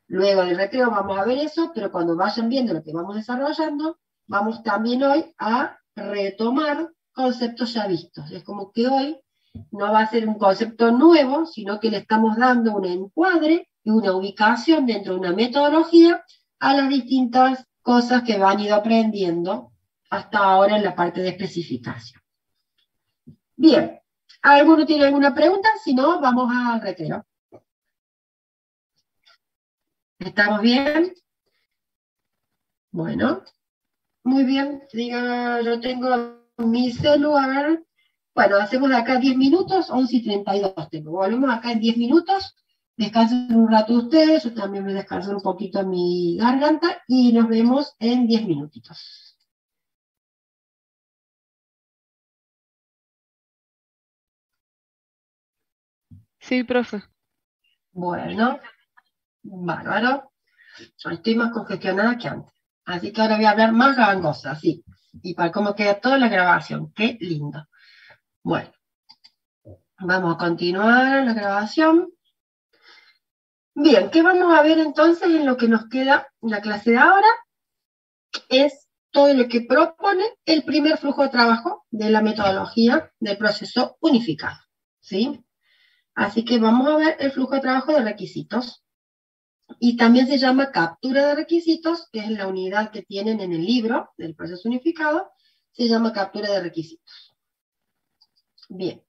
Speaker 1: Luego del recreo vamos a ver eso, pero cuando vayan viendo lo que vamos desarrollando, vamos también hoy a retomar conceptos ya vistos. Es como que hoy no va a ser un concepto nuevo, sino que le estamos dando un encuadre y una ubicación dentro de una metodología a las distintas cosas que van ido aprendiendo hasta ahora en la parte de especificación. Bien, ¿alguno tiene alguna pregunta? Si no, vamos al retiro. ¿Estamos bien? Bueno, muy bien. Diga, yo tengo mi celular. Bueno, hacemos acá 10 minutos, 11 y 32 tengo. Volvemos acá en 10 minutos Descansen un rato ustedes, yo también me descanso un poquito mi garganta y nos vemos en 10 minutitos.
Speaker 2: Sí, profe.
Speaker 1: Bueno, bárbaro. Estoy más congestionada que antes. Así que ahora voy a hablar más gangosa, así. Y para cómo queda toda la grabación. Qué lindo. Bueno, vamos a continuar la grabación. Bien, ¿qué vamos a ver entonces en lo que nos queda la clase de ahora? Es todo lo que propone el primer flujo de trabajo de la metodología del proceso unificado. ¿sí? Así que vamos a ver el flujo de trabajo de requisitos. Y también se llama captura de requisitos, que es la unidad que tienen en el libro del proceso unificado, se llama captura de requisitos. Bien.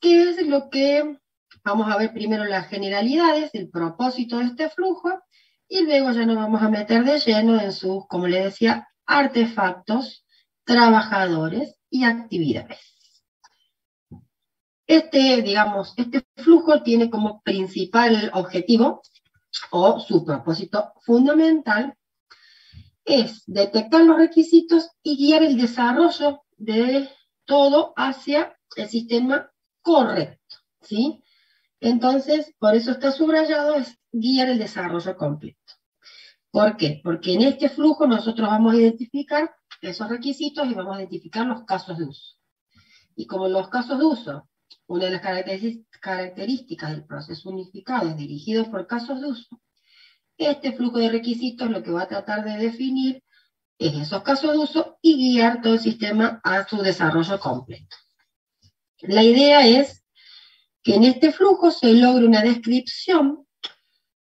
Speaker 1: ¿Qué es lo que vamos a ver primero las generalidades, el propósito de este flujo, y luego ya nos vamos a meter de lleno en sus, como le decía, artefactos, trabajadores y actividades. Este, digamos, este flujo tiene como principal objetivo o su propósito fundamental es detectar los requisitos y guiar el desarrollo de todo hacia el sistema correcto, ¿sí? Entonces, por eso está subrayado, es guiar el desarrollo completo. ¿Por qué? Porque en este flujo nosotros vamos a identificar esos requisitos y vamos a identificar los casos de uso. Y como los casos de uso, una de las características del proceso unificado es dirigido por casos de uso, este flujo de requisitos lo que va a tratar de definir es esos casos de uso y guiar todo el sistema a su desarrollo completo. La idea es que en este flujo se logre una descripción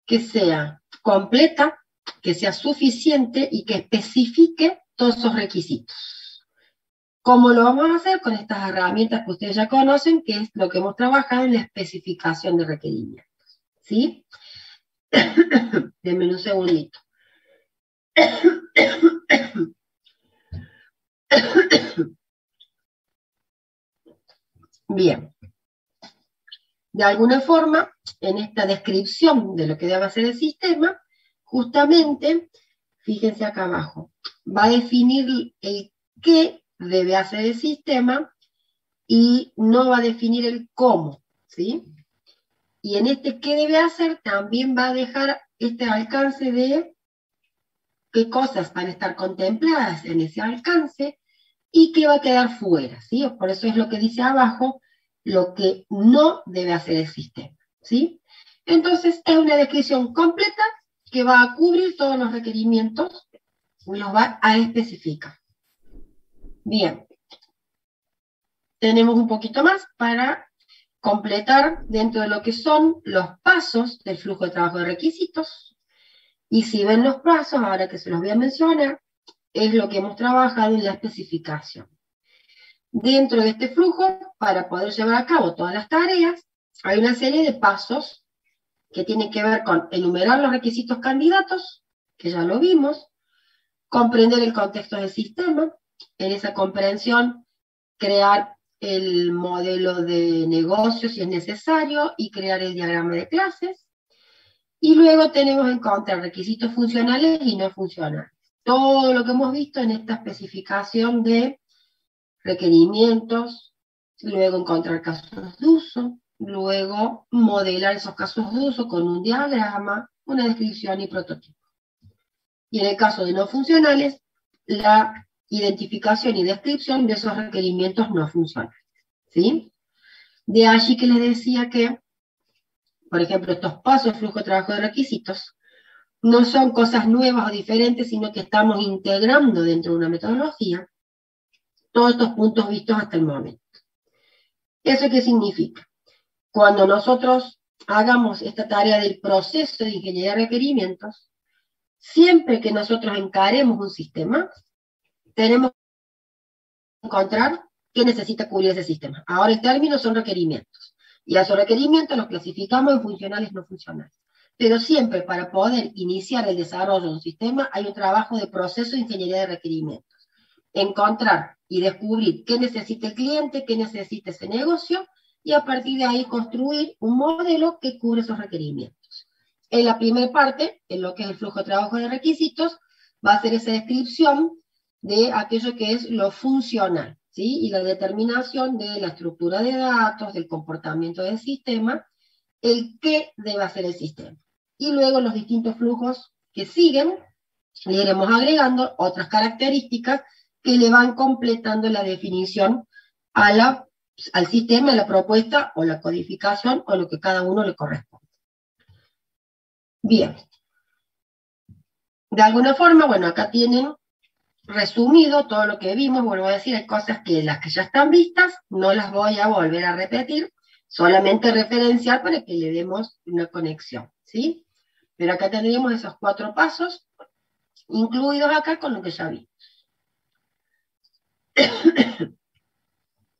Speaker 1: que sea completa, que sea suficiente y que especifique todos esos requisitos. ¿Cómo lo vamos a hacer? Con estas herramientas que ustedes ya conocen, que es lo que hemos trabajado en la especificación de requerimientos. ¿Sí? Denme un segundito. Bien de alguna forma, en esta descripción de lo que debe hacer el sistema, justamente, fíjense acá abajo, va a definir el qué debe hacer el sistema y no va a definir el cómo, ¿sí? Y en este qué debe hacer también va a dejar este alcance de qué cosas van a estar contempladas en ese alcance y qué va a quedar fuera, ¿sí? Por eso es lo que dice abajo, lo que no debe hacer el sistema. ¿sí? Entonces, es una descripción completa que va a cubrir todos los requerimientos y los va a especificar. Bien. Tenemos un poquito más para completar dentro de lo que son los pasos del flujo de trabajo de requisitos. Y si ven los pasos, ahora que se los voy a mencionar, es lo que hemos trabajado en la especificación. Dentro de este flujo, para poder llevar a cabo todas las tareas, hay una serie de pasos que tienen que ver con enumerar los requisitos candidatos, que ya lo vimos, comprender el contexto del sistema, en esa comprensión crear el modelo de negocio si es necesario y crear el diagrama de clases. Y luego tenemos en contra requisitos funcionales y no funcionales. Todo lo que hemos visto en esta especificación de requerimientos, luego encontrar casos de uso, luego modelar esos casos de uso con un diagrama, una descripción y prototipo. Y en el caso de no funcionales, la identificación y descripción de esos requerimientos no funcionales. ¿sí? De allí que les decía que, por ejemplo, estos pasos flujo de trabajo de requisitos no son cosas nuevas o diferentes, sino que estamos integrando dentro de una metodología todos estos puntos vistos hasta el momento. ¿Eso qué significa? Cuando nosotros hagamos esta tarea del proceso de ingeniería de requerimientos, siempre que nosotros encaremos un sistema, tenemos que encontrar qué necesita cubrir ese sistema. Ahora el término son requerimientos. Y a esos requerimientos los clasificamos en funcionales no funcionales. Pero siempre para poder iniciar el desarrollo de un sistema hay un trabajo de proceso de ingeniería de requerimientos. Encontrar y descubrir qué necesita el cliente, qué necesita ese negocio, y a partir de ahí construir un modelo que cubre esos requerimientos. En la primera parte, en lo que es el flujo de trabajo de requisitos, va a ser esa descripción de aquello que es lo funcional, ¿sí? y la determinación de la estructura de datos, del comportamiento del sistema, el qué debe hacer el sistema. Y luego los distintos flujos que siguen, le iremos agregando otras características que le van completando la definición al sistema, a la propuesta o la codificación o lo que cada uno le corresponde. Bien. De alguna forma, bueno, acá tienen resumido todo lo que vimos, vuelvo a decir, hay cosas que las que ya están vistas, no las voy a volver a repetir, solamente referenciar para que le demos una conexión, ¿sí? Pero acá tendríamos esos cuatro pasos, incluidos acá con lo que ya vimos.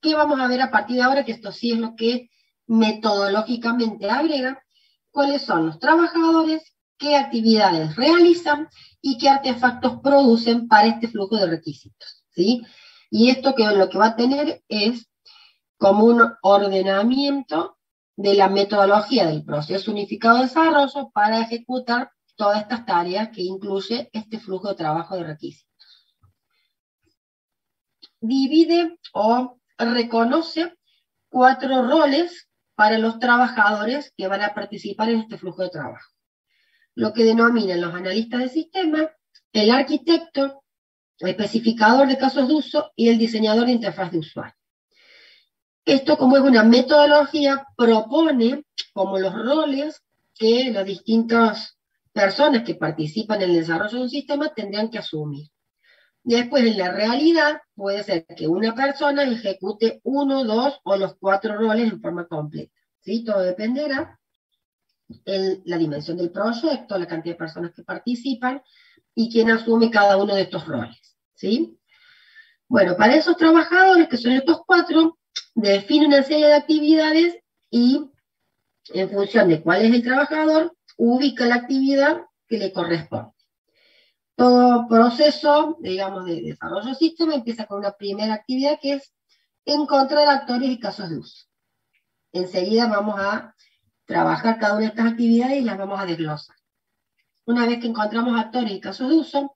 Speaker 1: ¿Qué vamos a ver a partir de ahora? Que esto sí es lo que metodológicamente agrega. ¿Cuáles son los trabajadores? ¿Qué actividades realizan? y qué artefactos producen para este flujo de requisitos. ¿sí? Y esto que lo que va a tener es como un ordenamiento de la metodología del proceso unificado de desarrollo para ejecutar todas estas tareas que incluye este flujo de trabajo de requisitos. Divide o reconoce cuatro roles para los trabajadores que van a participar en este flujo de trabajo lo que denominan los analistas de sistema, el arquitecto, el especificador de casos de uso y el diseñador de interfaz de usuario. Esto, como es una metodología, propone como los roles que las distintas personas que participan en el desarrollo de un sistema tendrían que asumir. Después, en la realidad, puede ser que una persona ejecute uno, dos o los cuatro roles en forma completa. ¿sí? Todo dependerá la dimensión del proyecto, la cantidad de personas que participan y quién asume cada uno de estos roles. ¿sí? Bueno, para esos trabajadores, que son estos cuatro, define una serie de actividades y en función de cuál es el trabajador, ubica la actividad que le corresponde. Todo proceso, digamos, de desarrollo del sistema empieza con una primera actividad que es encontrar actores y casos de uso. Enseguida vamos a trabajar cada una de estas actividades y las vamos a desglosar. Una vez que encontramos actores y casos de uso,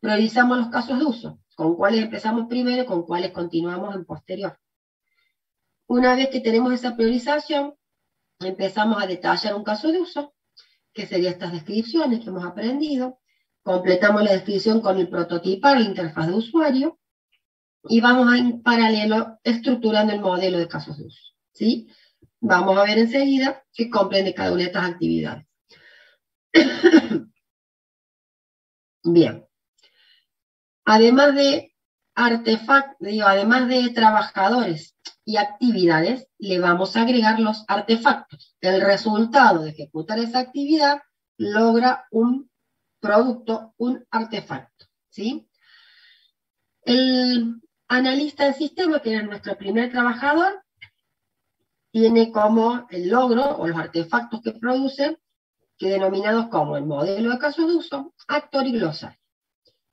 Speaker 1: priorizamos los casos de uso, con cuáles empezamos primero y con cuáles continuamos en posterior. Una vez que tenemos esa priorización, empezamos a detallar un caso de uso, que serían estas descripciones que hemos aprendido, completamos la descripción con el prototipar la interfaz de usuario, y vamos en paralelo estructurando el modelo de casos de uso. ¿sí? Vamos a ver enseguida qué comprende cada una de estas actividades. Bien. Además de artefactos, además de trabajadores y actividades, le vamos a agregar los artefactos. El resultado de ejecutar esa actividad logra un producto, un artefacto. ¿sí? El analista del sistema, que era nuestro primer trabajador, tiene como el logro o los artefactos que produce, que denominados como el modelo de casos de uso, actor y glosario.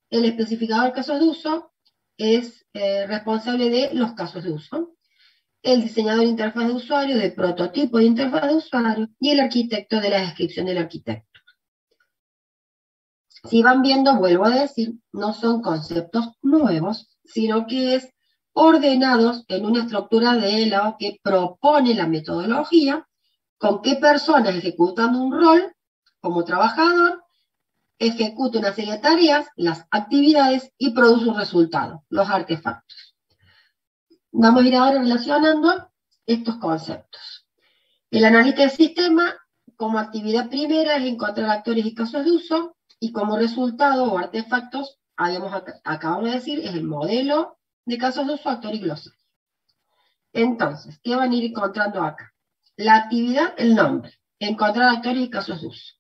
Speaker 1: El especificador de casos de uso es eh, responsable de los casos de uso, el diseñador de interfaz de usuario, de prototipo de interfaz de usuario, y el arquitecto de la descripción del arquitecto. Si van viendo, vuelvo a decir, no son conceptos nuevos, sino que es ordenados en una estructura de lo que propone la metodología, con qué personas ejecutando un rol como trabajador, ejecuta una serie de tareas, las actividades y produce un resultado, los artefactos. Vamos a ir ahora relacionando estos conceptos. El analista de sistema, como actividad primera, es encontrar actores y casos de uso, y como resultado o artefactos, habíamos, acabamos de decir, es el modelo de casos de uso, actor y glosario. Entonces, ¿qué van a ir encontrando acá? La actividad, el nombre. Encontrar actores y casos de uso.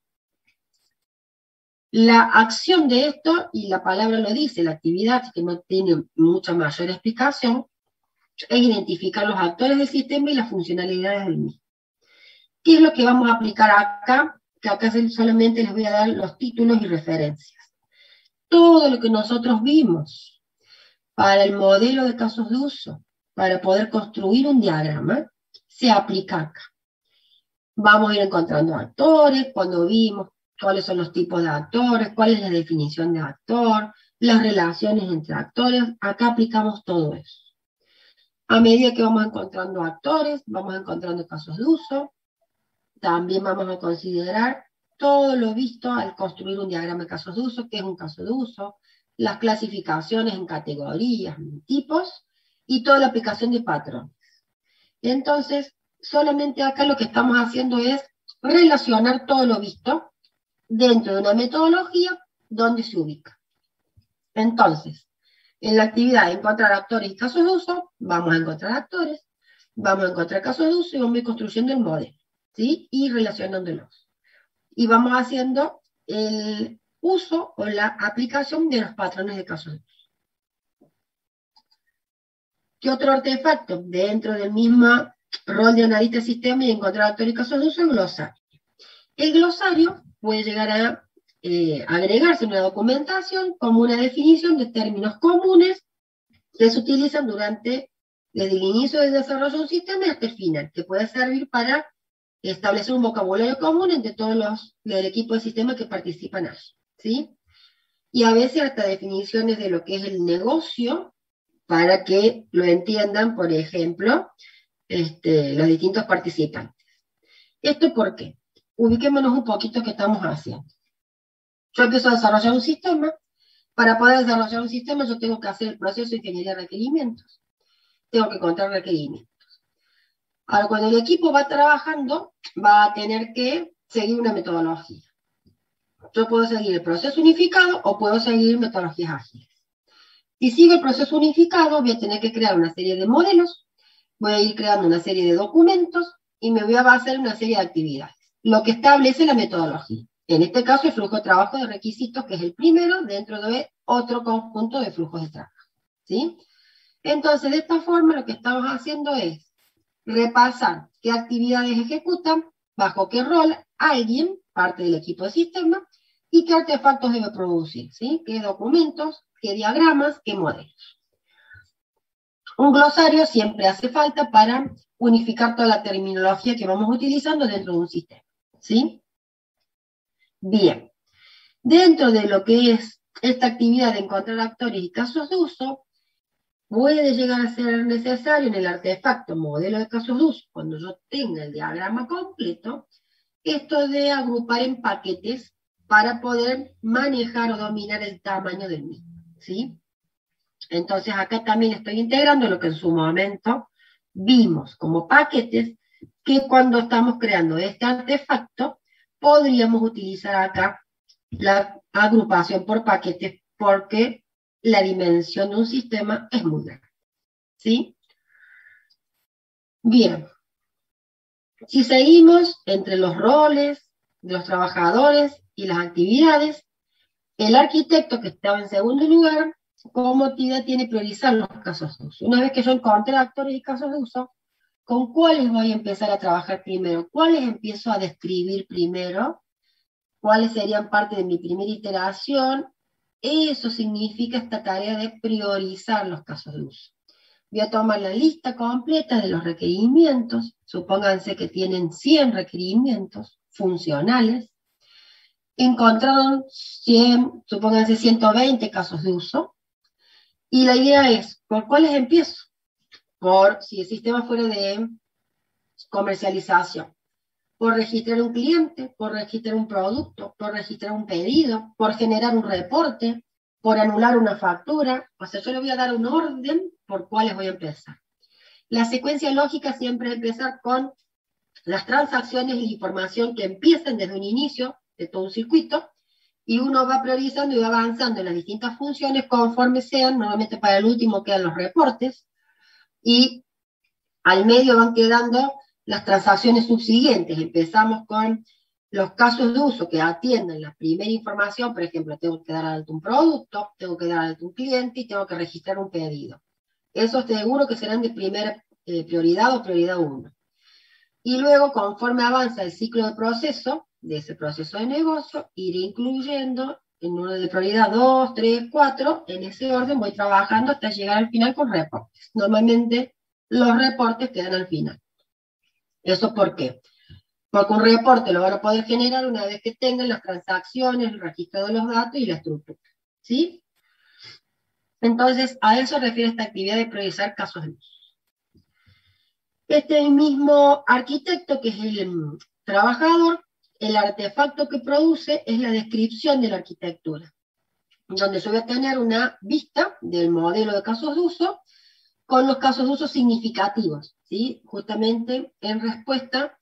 Speaker 1: La acción de esto, y la palabra lo dice, la actividad, que no tiene mucha mayor explicación, es identificar los actores del sistema y las funcionalidades del mismo. ¿Qué es lo que vamos a aplicar acá? Que acá solamente les voy a dar los títulos y referencias. Todo lo que nosotros vimos para el modelo de casos de uso, para poder construir un diagrama, se aplica acá. Vamos a ir encontrando actores, cuando vimos cuáles son los tipos de actores, cuál es la definición de actor, las relaciones entre actores, acá aplicamos todo eso. A medida que vamos encontrando actores, vamos encontrando casos de uso, también vamos a considerar todo lo visto al construir un diagrama de casos de uso, qué es un caso de uso, las clasificaciones en categorías, en tipos, y toda la aplicación de patrones. Entonces, solamente acá lo que estamos haciendo es relacionar todo lo visto dentro de una metodología donde se ubica. Entonces, en la actividad de encontrar actores y casos de uso, vamos a encontrar actores, vamos a encontrar casos de uso y vamos a ir construyendo el modelo, ¿sí? Y relacionándolos. Y vamos haciendo el uso o la aplicación de los patrones de uso. ¿Qué otro artefacto dentro del mismo rol de analista de sistema y encontrar actores y casos de uso? El glosario. El glosario puede llegar a eh, agregarse una documentación como una definición de términos comunes que se utilizan durante, desde el inicio del desarrollo de un sistema hasta el final, que puede servir para establecer un vocabulario común entre todos los del equipo de sistema que participan allí. Y a veces hasta definiciones de lo que es el negocio para que lo entiendan, por ejemplo, este, los distintos participantes. ¿Esto por qué? Ubiquémonos un poquito qué estamos haciendo. Yo empiezo a desarrollar un sistema. Para poder desarrollar un sistema yo tengo que hacer el proceso de ingeniería de requerimientos. Tengo que contar requerimientos. Ahora, cuando el equipo va trabajando, va a tener que seguir una metodología. Yo puedo seguir el proceso unificado o puedo seguir metodologías ágiles. Si sigo el proceso unificado, voy a tener que crear una serie de modelos, voy a ir creando una serie de documentos y me voy a basar en una serie de actividades, lo que establece la metodología. En este caso, el flujo de trabajo de requisitos, que es el primero dentro de otro conjunto de flujos de trabajo. ¿sí? Entonces, de esta forma, lo que estamos haciendo es repasar qué actividades ejecutan, bajo qué rol alguien, parte del equipo de sistema, y qué artefactos debe producir, ¿sí? qué documentos, qué diagramas, qué modelos. Un glosario siempre hace falta para unificar toda la terminología que vamos utilizando dentro de un sistema. ¿sí? Bien, dentro de lo que es esta actividad de encontrar actores y casos de uso, puede llegar a ser necesario en el artefacto modelo de casos de uso, cuando yo tenga el diagrama completo, esto de agrupar en paquetes para poder manejar o dominar el tamaño del mismo. ¿sí? Entonces acá también estoy integrando lo que en su momento vimos como paquetes, que cuando estamos creando este artefacto, podríamos utilizar acá la agrupación por paquetes, porque la dimensión de un sistema es muy grande. ¿Sí? Bien. Si seguimos entre los roles de los trabajadores y las actividades, el arquitecto que estaba en segundo lugar, como actividad tiene priorizar los casos de uso. Una vez que yo encontré actores y casos de uso, ¿con cuáles voy a empezar a trabajar primero? ¿Cuáles empiezo a describir primero? ¿Cuáles serían parte de mi primera iteración? Eso significa esta tarea de priorizar los casos de uso. Voy a tomar la lista completa de los requerimientos, supónganse que tienen 100 requerimientos funcionales, encontraron 100, supónganse 120 casos de uso, y la idea es, ¿por cuáles empiezo? Por, si el sistema fuera de comercialización, por registrar un cliente, por registrar un producto, por registrar un pedido, por generar un reporte, por anular una factura, o sea, yo le voy a dar un orden por cuáles voy a empezar. La secuencia lógica siempre es empezar con las transacciones y la información que empiecen desde un inicio de todo un circuito, y uno va priorizando y va avanzando en las distintas funciones conforme sean, normalmente para el último quedan los reportes, y al medio van quedando las transacciones subsiguientes. Empezamos con los casos de uso que atienden la primera información, por ejemplo, tengo que dar alto un producto, tengo que dar alto un cliente y tengo que registrar un pedido. Esos seguro que serán de primera eh, prioridad o prioridad 1. Y luego, conforme avanza el ciclo de proceso, de ese proceso de negocio, ir incluyendo en uno de prioridad 2, 3, 4, en ese orden voy trabajando hasta llegar al final con reportes. Normalmente los reportes quedan al final. ¿Eso por qué? Porque un reporte lo van a poder generar una vez que tengan las transacciones, el registro de los datos y la estructura. ¿Sí? Entonces, a eso refiere esta actividad de priorizar casos de uso. Este mismo arquitecto, que es el mm, trabajador, el artefacto que produce es la descripción de la arquitectura, donde yo voy a tener una vista del modelo de casos de uso con los casos de uso significativos, ¿sí? justamente en respuesta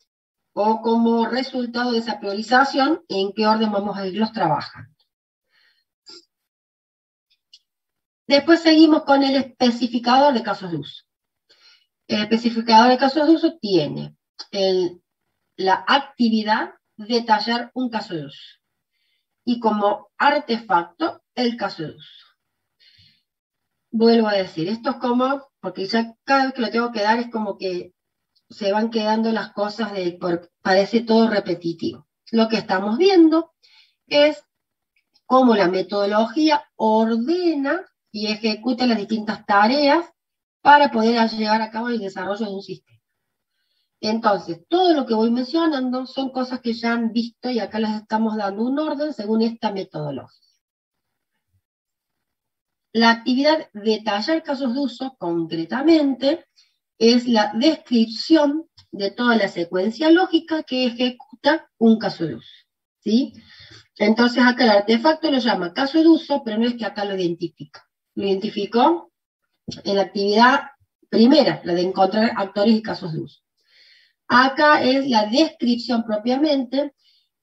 Speaker 1: o como resultado de esa priorización, en qué orden vamos a irlos trabajando. Después seguimos con el especificador de casos de uso. El especificador de casos de uso tiene la actividad detallar un caso de uso y como artefacto el caso de uso. Vuelvo a decir, esto es como, porque ya cada vez que lo tengo que dar es como que se van quedando las cosas, de, parece todo repetitivo. Lo que estamos viendo es cómo la metodología ordena y ejecuta las distintas tareas para poder llevar a cabo el desarrollo de un sistema. Entonces, todo lo que voy mencionando son cosas que ya han visto y acá les estamos dando un orden según esta metodología. La actividad detallar casos de uso, concretamente, es la descripción de toda la secuencia lógica que ejecuta un caso de uso. ¿sí? Entonces acá el artefacto lo llama caso de uso, pero no es que acá lo identifica. Lo identificó en la actividad primera, la de encontrar actores y casos de uso. Acá es la descripción propiamente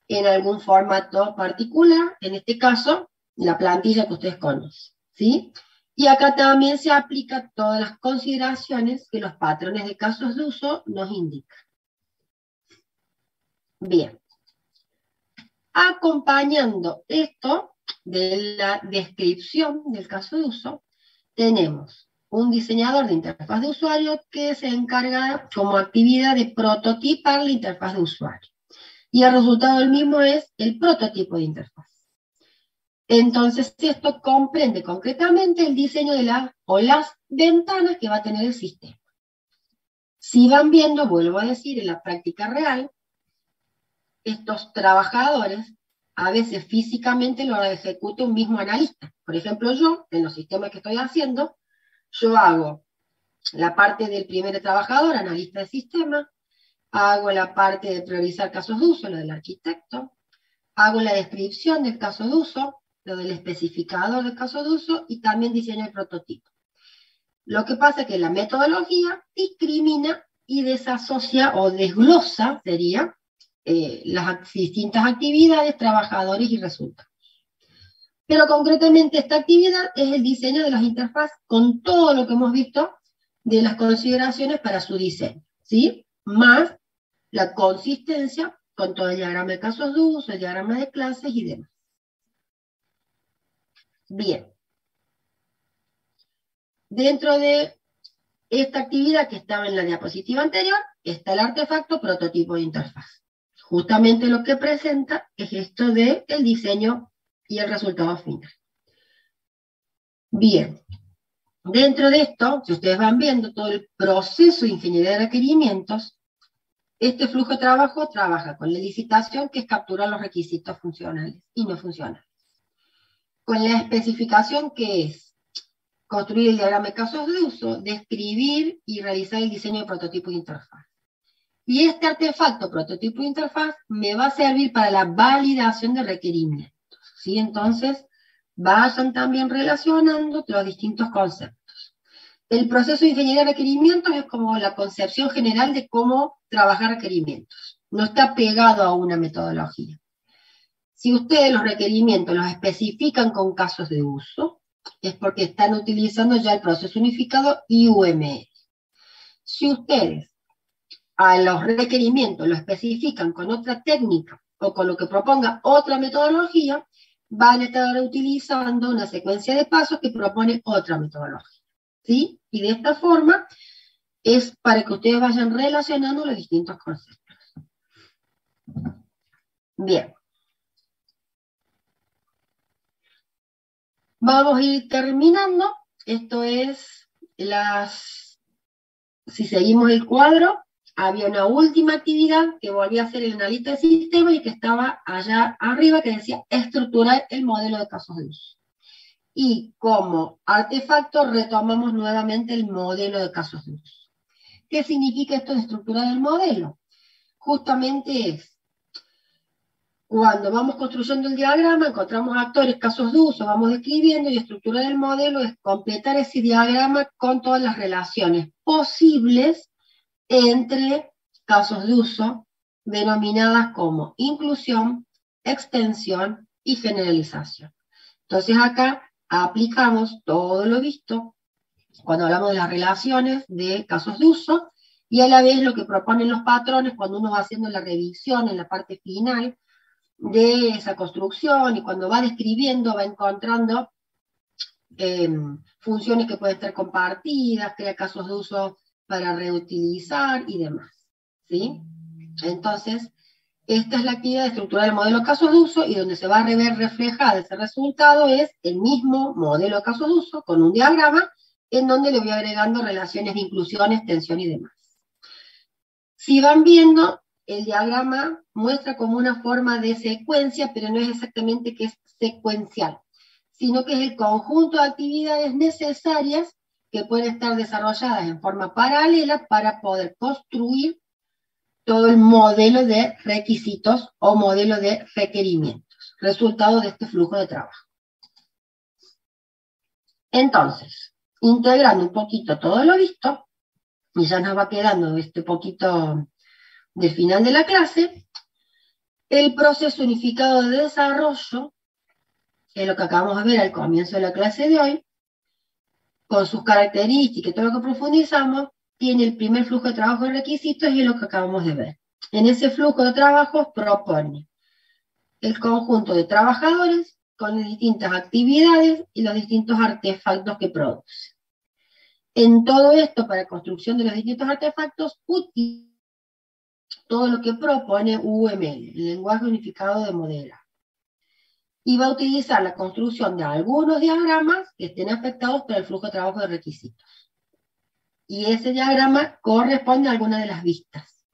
Speaker 1: en algún formato particular, en este caso, la plantilla que ustedes conocen. ¿sí? Y acá también se aplica todas las consideraciones que los patrones de casos de uso nos indican. Bien. Acompañando esto de la descripción del caso de uso, tenemos un diseñador de interfaz de usuario que se encarga como actividad de prototipar la interfaz de usuario. Y el resultado del mismo es el prototipo de interfaz. Entonces, esto comprende concretamente el diseño de las o las ventanas que va a tener el sistema. Si van viendo, vuelvo a decir, en la práctica real, estos trabajadores a veces físicamente lo ejecuta un mismo analista. Por ejemplo, yo, en los sistemas que estoy haciendo, yo hago la parte del primer trabajador, analista de sistema, hago la parte de priorizar casos de uso, lo del arquitecto, hago la descripción del caso de uso, lo del especificador de caso de uso y también diseño el prototipo. Lo que pasa es que la metodología discrimina y desasocia o desglosa, sería, eh, las distintas actividades, trabajadores y resultados. Pero concretamente esta actividad es el diseño de las interfaces con todo lo que hemos visto de las consideraciones para su diseño, ¿sí? Más la consistencia con todo el diagrama de casos de uso, el diagrama de clases y demás. Bien. Dentro de esta actividad que estaba en la diapositiva anterior, está el artefacto prototipo de interfaz. Justamente lo que presenta es esto de el diseño y el resultado final. Bien. Dentro de esto, si ustedes van viendo todo el proceso de ingeniería de requerimientos, este flujo de trabajo trabaja con la licitación, que es capturar los requisitos funcionales y no funcionales con la especificación que es construir el diagrama de casos de uso, describir y realizar el diseño de prototipo de interfaz. Y este artefacto, prototipo de interfaz, me va a servir para la validación de requerimientos. ¿Sí? Entonces, vayan también relacionando los distintos conceptos. El proceso de ingeniería de requerimientos es como la concepción general de cómo trabajar requerimientos. No está pegado a una metodología. Si ustedes los requerimientos los especifican con casos de uso, es porque están utilizando ya el proceso unificado IUML. Si ustedes a los requerimientos lo especifican con otra técnica o con lo que proponga otra metodología, van a estar utilizando una secuencia de pasos que propone otra metodología. ¿sí? Y de esta forma es para que ustedes vayan relacionando los distintos conceptos. Bien. Vamos a ir terminando. Esto es las... Si seguimos el cuadro, había una última actividad que volvía a ser el analista de sistema y que estaba allá arriba que decía estructurar el modelo de casos de uso. Y como artefacto retomamos nuevamente el modelo de casos de uso. ¿Qué significa esto de estructura del modelo? Justamente es cuando vamos construyendo el diagrama, encontramos actores, casos de uso, vamos describiendo y estructura del modelo es completar ese diagrama con todas las relaciones posibles entre casos de uso denominadas como inclusión, extensión y generalización. Entonces acá aplicamos todo lo visto cuando hablamos de las relaciones de casos de uso y a la vez lo que proponen los patrones cuando uno va haciendo la revisión en la parte final de esa construcción y cuando va describiendo va encontrando em, funciones que pueden estar compartidas, crea casos de uso para reutilizar y demás. ¿sí? Entonces, esta es la actividad de estructurar el modelo de casos de uso y donde se va a ver reflejado ese resultado es el mismo modelo de casos de uso con un diagrama en donde le voy agregando relaciones de inclusión, extensión y demás. Si van viendo, el diagrama muestra como una forma de secuencia, pero no es exactamente que es secuencial, sino que es el conjunto de actividades necesarias que pueden estar desarrolladas en forma paralela para poder construir todo el modelo de requisitos o modelo de requerimientos, resultado de este flujo de trabajo. Entonces, integrando un poquito todo lo visto, y ya nos va quedando este poquito del final de la clase, el proceso unificado de desarrollo, que es lo que acabamos de ver al comienzo de la clase de hoy, con sus características todo lo que profundizamos, tiene el primer flujo de trabajo de requisitos y es lo que acabamos de ver. En ese flujo de trabajo propone el conjunto de trabajadores con las distintas actividades y los distintos artefactos que produce. En todo esto, para construcción de los distintos artefactos, utiliza todo lo que propone UML, el lenguaje unificado de modelo. Y va a utilizar la construcción de algunos diagramas que estén afectados por el flujo de trabajo de requisitos. Y ese diagrama corresponde a alguna de las vistas.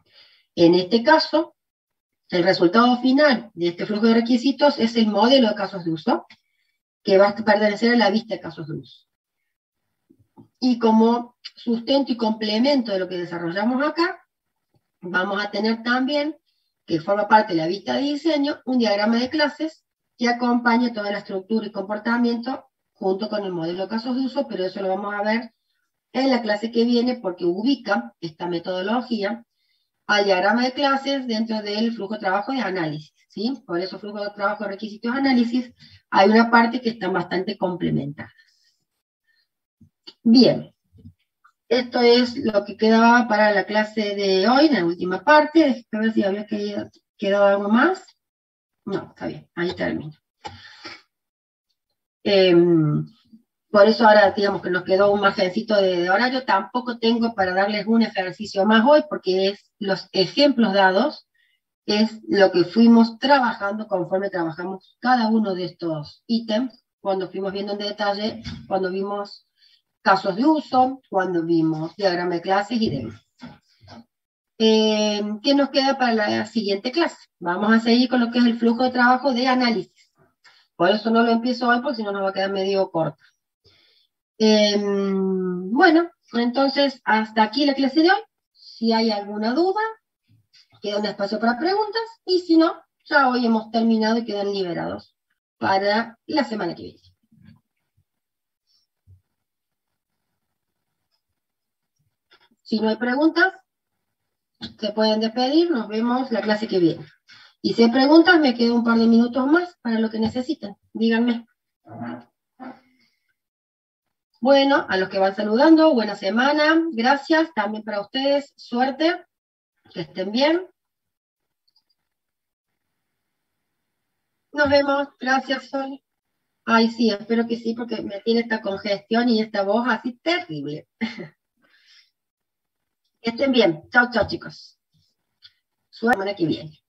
Speaker 1: En este caso, el resultado final de este flujo de requisitos es el modelo de casos de uso, que va a pertenecer a la vista de casos de uso. Y como sustento y complemento de lo que desarrollamos acá, vamos a tener también, que forma parte de la vista de diseño, un diagrama de clases que acompañe toda la estructura y comportamiento junto con el modelo de casos de uso, pero eso lo vamos a ver en la clase que viene porque ubica esta metodología al diagrama de clases dentro del flujo de trabajo de análisis. ¿sí? Por eso flujo de trabajo, requisitos, análisis, hay una parte que están bastante complementadas. Bien, esto es lo que quedaba para la clase de hoy, la última parte. A ver si había quedado algo más. No, está bien, ahí termino. Em, por eso ahora digamos que nos quedó un margencito de, horario. Tampoco tengo para darles un ejercicio más hoy, porque es los ejemplos dados, es lo que fuimos trabajando conforme trabajamos cada uno de estos ítems, cuando fuimos viendo en detalle, cuando vimos casos de uso, cuando vimos diagrama de clases y demás. Eh, ¿Qué nos queda para la siguiente clase? Vamos a seguir con lo que es el flujo de trabajo de análisis. Por eso no lo empiezo hoy, porque si no nos va a quedar medio corto. Eh, bueno, entonces hasta aquí la clase de hoy. Si hay alguna duda, queda un espacio para preguntas. Y si no, ya hoy hemos terminado y quedan liberados para la semana que viene. Si no hay preguntas, se pueden despedir, nos vemos la clase que viene. Y si hay preguntas, me quedo un par de minutos más para lo que necesiten. Díganme. Bueno, a los que van saludando, buena semana, gracias, también para ustedes, suerte, que estén bien. Nos vemos, gracias Sol. Ay, sí, espero que sí, porque me tiene esta congestión y esta voz así terrible. Estén bien. Chao, chao, chicos. Suerte que viene.